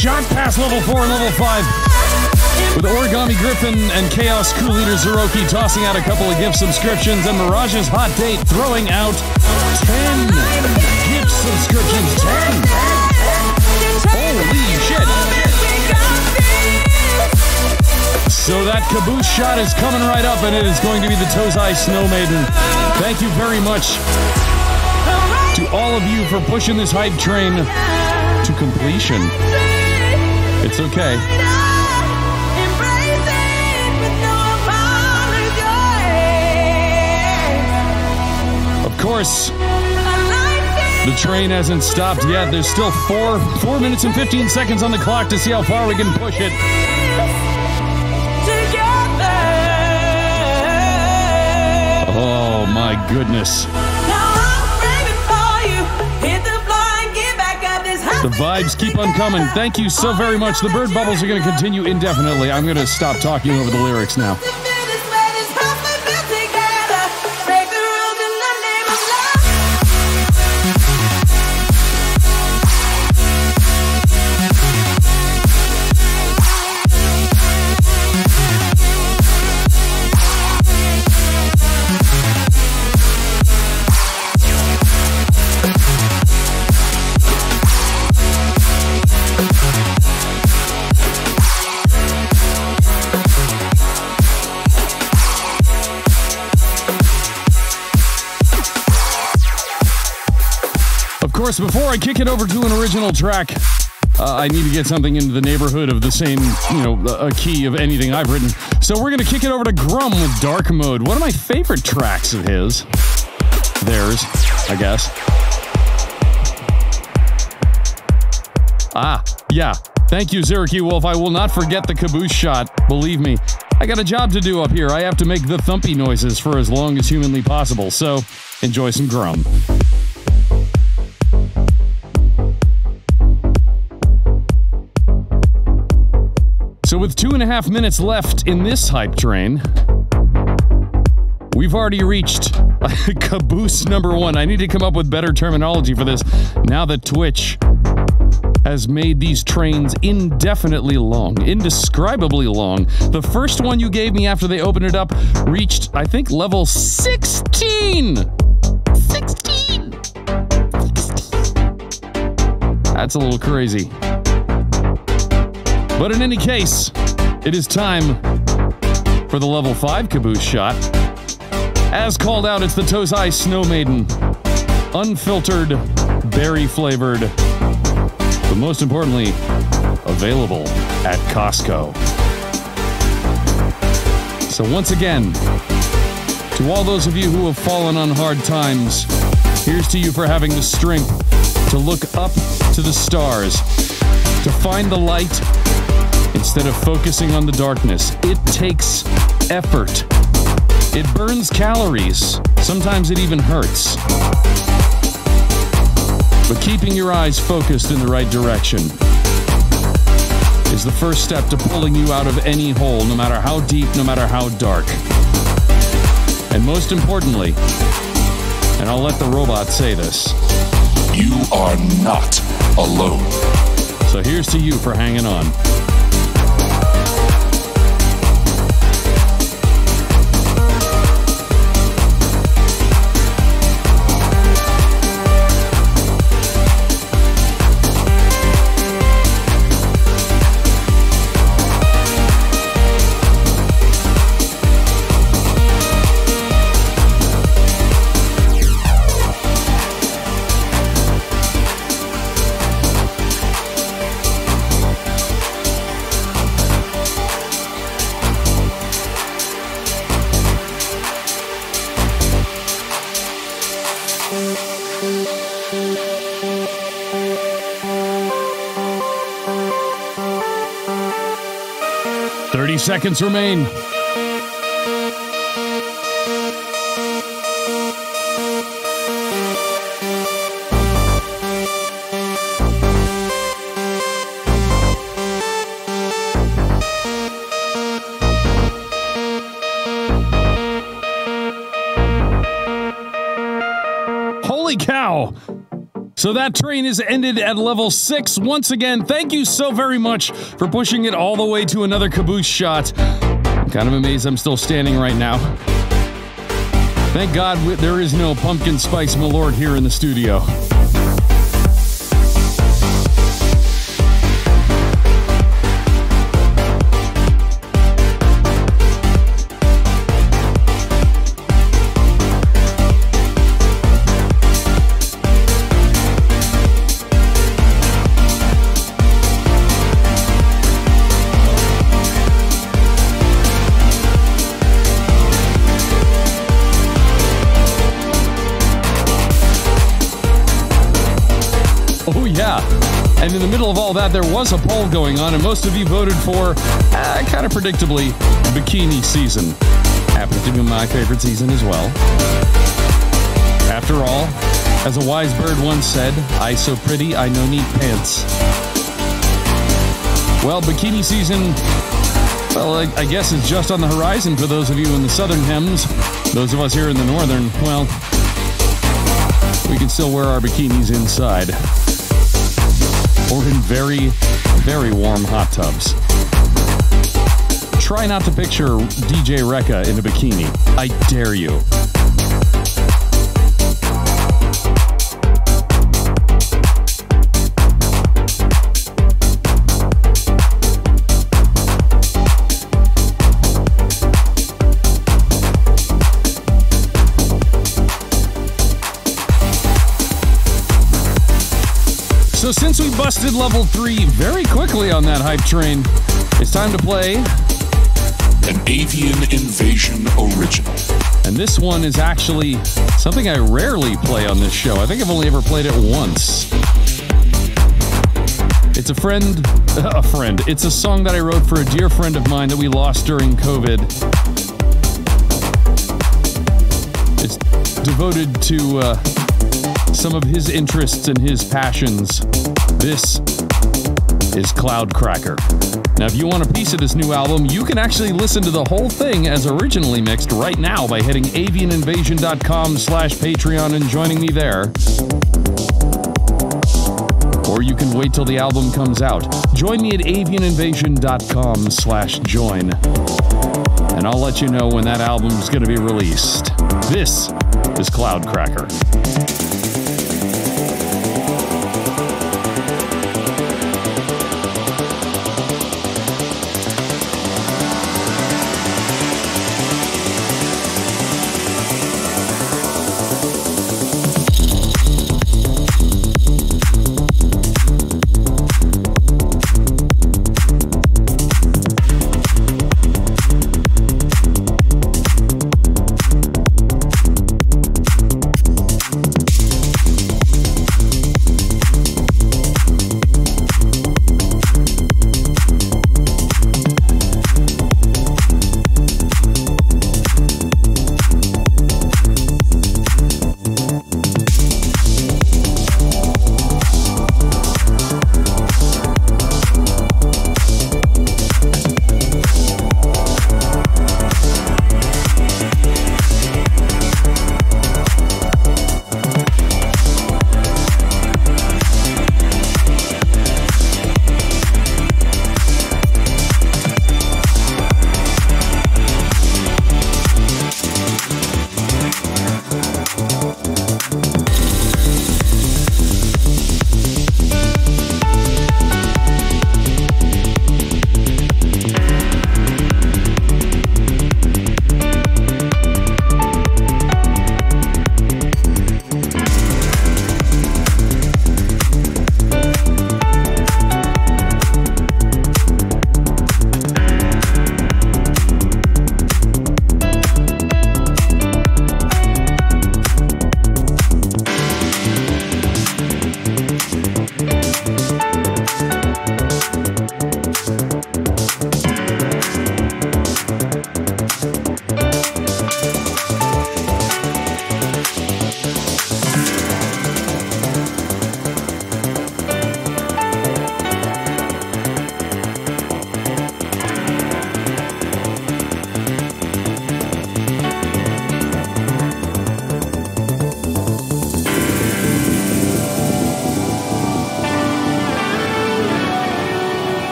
Shot past level 4 and level 5. With Origami Griffin and Chaos Crew Leader Zeroki tossing out a couple of gift subscriptions, and Mirage's Hot Date throwing out 10 gift subscriptions. 10! Holy shit! So that caboose shot is coming right up, and it is going to be the Tozai Snow Maiden. Thank you very much to all of you for pushing this hype train to completion. It's okay. Of course, the train hasn't stopped yet. There's still four four minutes and 15 seconds on the clock to see how far we can push it. Oh my goodness. The vibes keep on coming. Thank you so very much. The bird bubbles are going to continue indefinitely. I'm going to stop talking over the lyrics now. Before I kick it over to an original track, uh, I need to get something into the neighborhood of the same, you know, a key of anything I've written. So we're going to kick it over to Grum with Dark Mode, one of my favorite tracks of his. Theirs, I guess. Ah, yeah. Thank you, Zerky Wolf. I will not forget the caboose shot. Believe me. I got a job to do up here. I have to make the thumpy noises for as long as humanly possible. So, enjoy some Grum. With two and a half minutes left in this hype train, we've already reached caboose number one. I need to come up with better terminology for this now that Twitch has made these trains indefinitely long, indescribably long. The first one you gave me after they opened it up reached, I think, level 16! 16! That's a little crazy. But in any case, it is time for the level 5 caboose shot. As called out, it's the Tozai Snow Maiden. Unfiltered, berry flavored, but most importantly, available at Costco. So, once again, to all those of you who have fallen on hard times, here's to you for having the strength to look up to the stars, to find the light instead of focusing on the darkness. It takes effort. It burns calories. Sometimes it even hurts. But keeping your eyes focused in the right direction is the first step to pulling you out of any hole, no matter how deep, no matter how dark. And most importantly, and I'll let the robot say this You are not alone. so here's to you for hanging on. Seconds remain. So that train is ended at level 6 once again. Thank you so very much for pushing it all the way to another caboose shot. I'm kind of amazed I'm still standing right now. Thank God there is no pumpkin spice malort here in the studio. In the middle of all that, there was a poll going on, and most of you voted for, uh, kind of predictably, bikini season. Happens to be my favorite season as well. After all, as a wise bird once said, I so pretty, I no need pants. Well, bikini season, well, I, I guess is just on the horizon for those of you in the southern hems. Those of us here in the northern, well, we can still wear our bikinis inside or in very, very warm hot tubs. Try not to picture DJ Rekka in a bikini. I dare you. Since we busted level 3 very quickly on that hype train, it's time to play. An Avian Invasion original. And this one is actually something I rarely play on this show. I think I've only ever played it once. It's a friend, a friend. It's a song that I wrote for a dear friend of mine that we lost during COVID. It's devoted to uh, some of his interests and his passions. This is Cloudcracker. Now, if you want a piece of this new album, you can actually listen to the whole thing as originally mixed right now by hitting avianinvasion.com slash Patreon and joining me there. Or you can wait till the album comes out. Join me at avianinvasion.com slash join. And I'll let you know when that album's going to be released. This is Cloudcracker.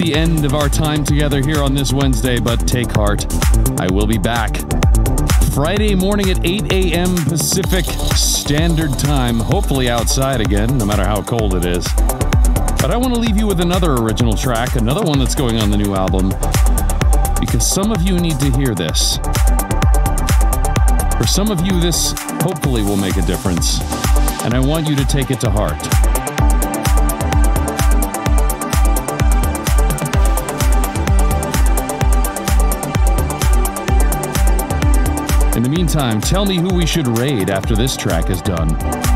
The end of our time together here on this Wednesday, but take heart. I will be back Friday morning at 8 a.m. Pacific Standard Time, hopefully outside again, no matter how cold it is. But I want to leave you with another original track, another one that's going on the new album, because some of you need to hear this. For some of you, this hopefully will make a difference, and I want you to take it to heart. In the meantime, tell me who we should raid after this track is done.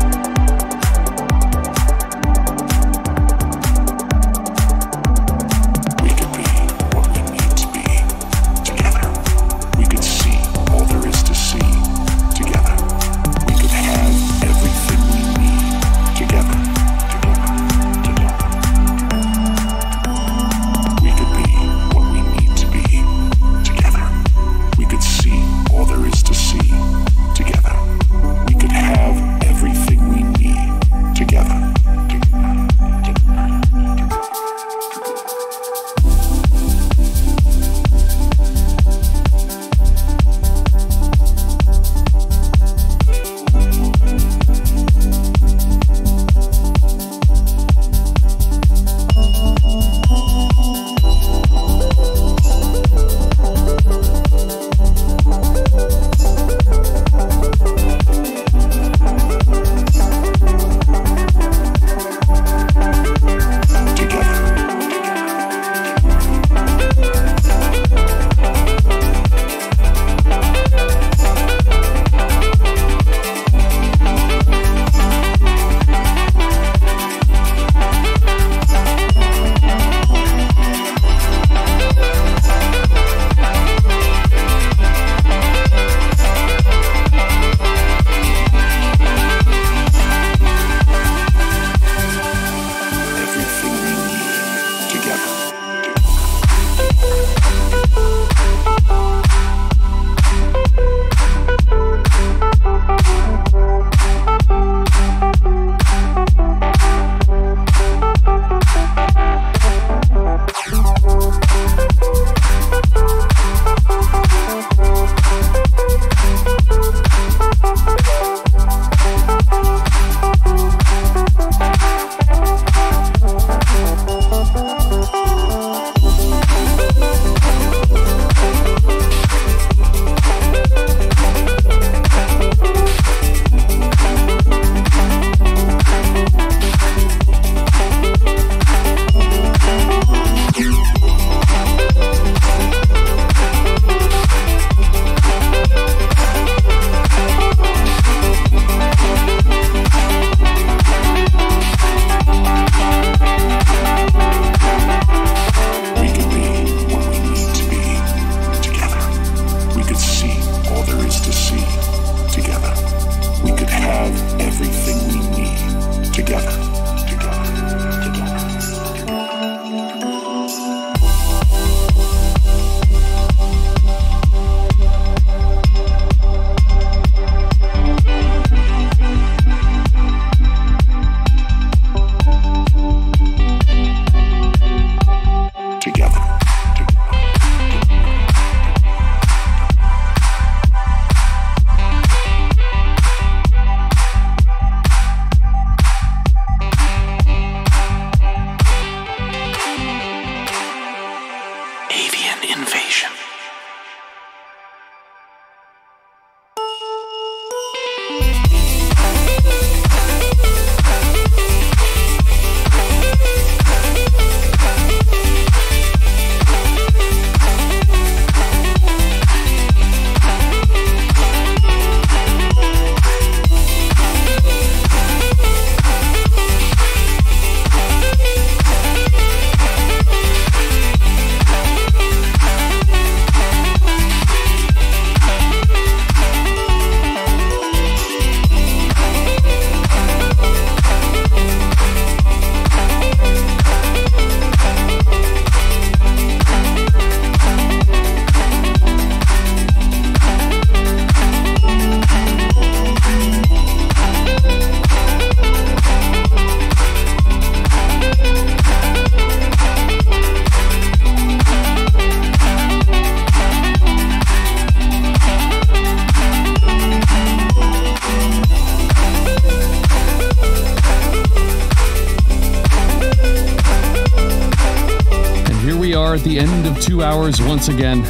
Two hours once again.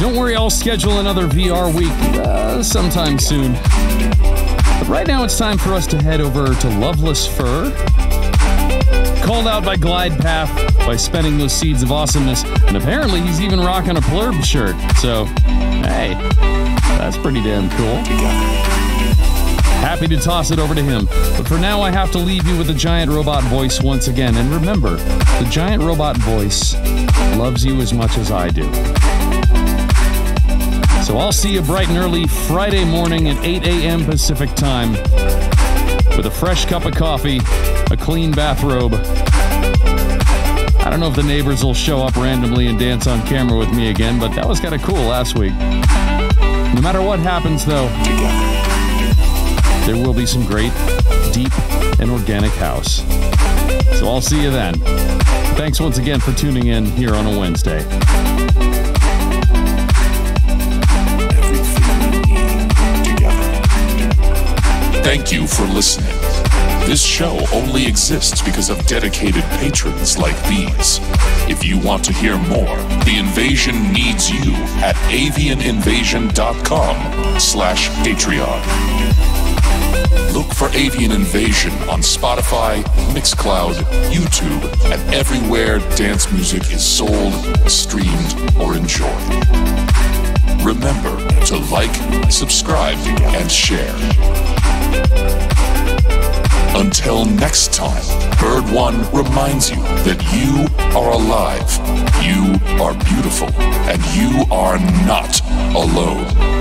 Don't worry, I'll schedule another VR week uh, sometime soon. But right now, it's time for us to head over to Loveless Fur. Called out by Glide Path by spending those seeds of awesomeness, and apparently he's even rocking a Plurb shirt. So, hey, that's pretty damn cool. Happy to toss it over to him. But for now, I have to leave you with the giant robot voice once again. And remember, the giant robot voice loves you as much as I do. So I'll see you bright and early Friday morning at 8 a.m. Pacific time with a fresh cup of coffee, a clean bathrobe. I don't know if the neighbors will show up randomly and dance on camera with me again, but that was kind of cool last week. No matter what happens, though, there will be some great, deep, and organic house. So I'll see you then. Thanks once again for tuning in here on a Wednesday. Thank you for listening. This show only exists because of dedicated patrons like these. If you want to hear more, The Invasion needs you at avianinvasion.com slash Patreon. Look for Avian Invasion on Spotify, Mixcloud, YouTube, and everywhere dance music is sold, streamed, or enjoyed. Remember to like, subscribe, and share. Until next time, Bird One reminds you that you are alive, you are beautiful, and you are not alone.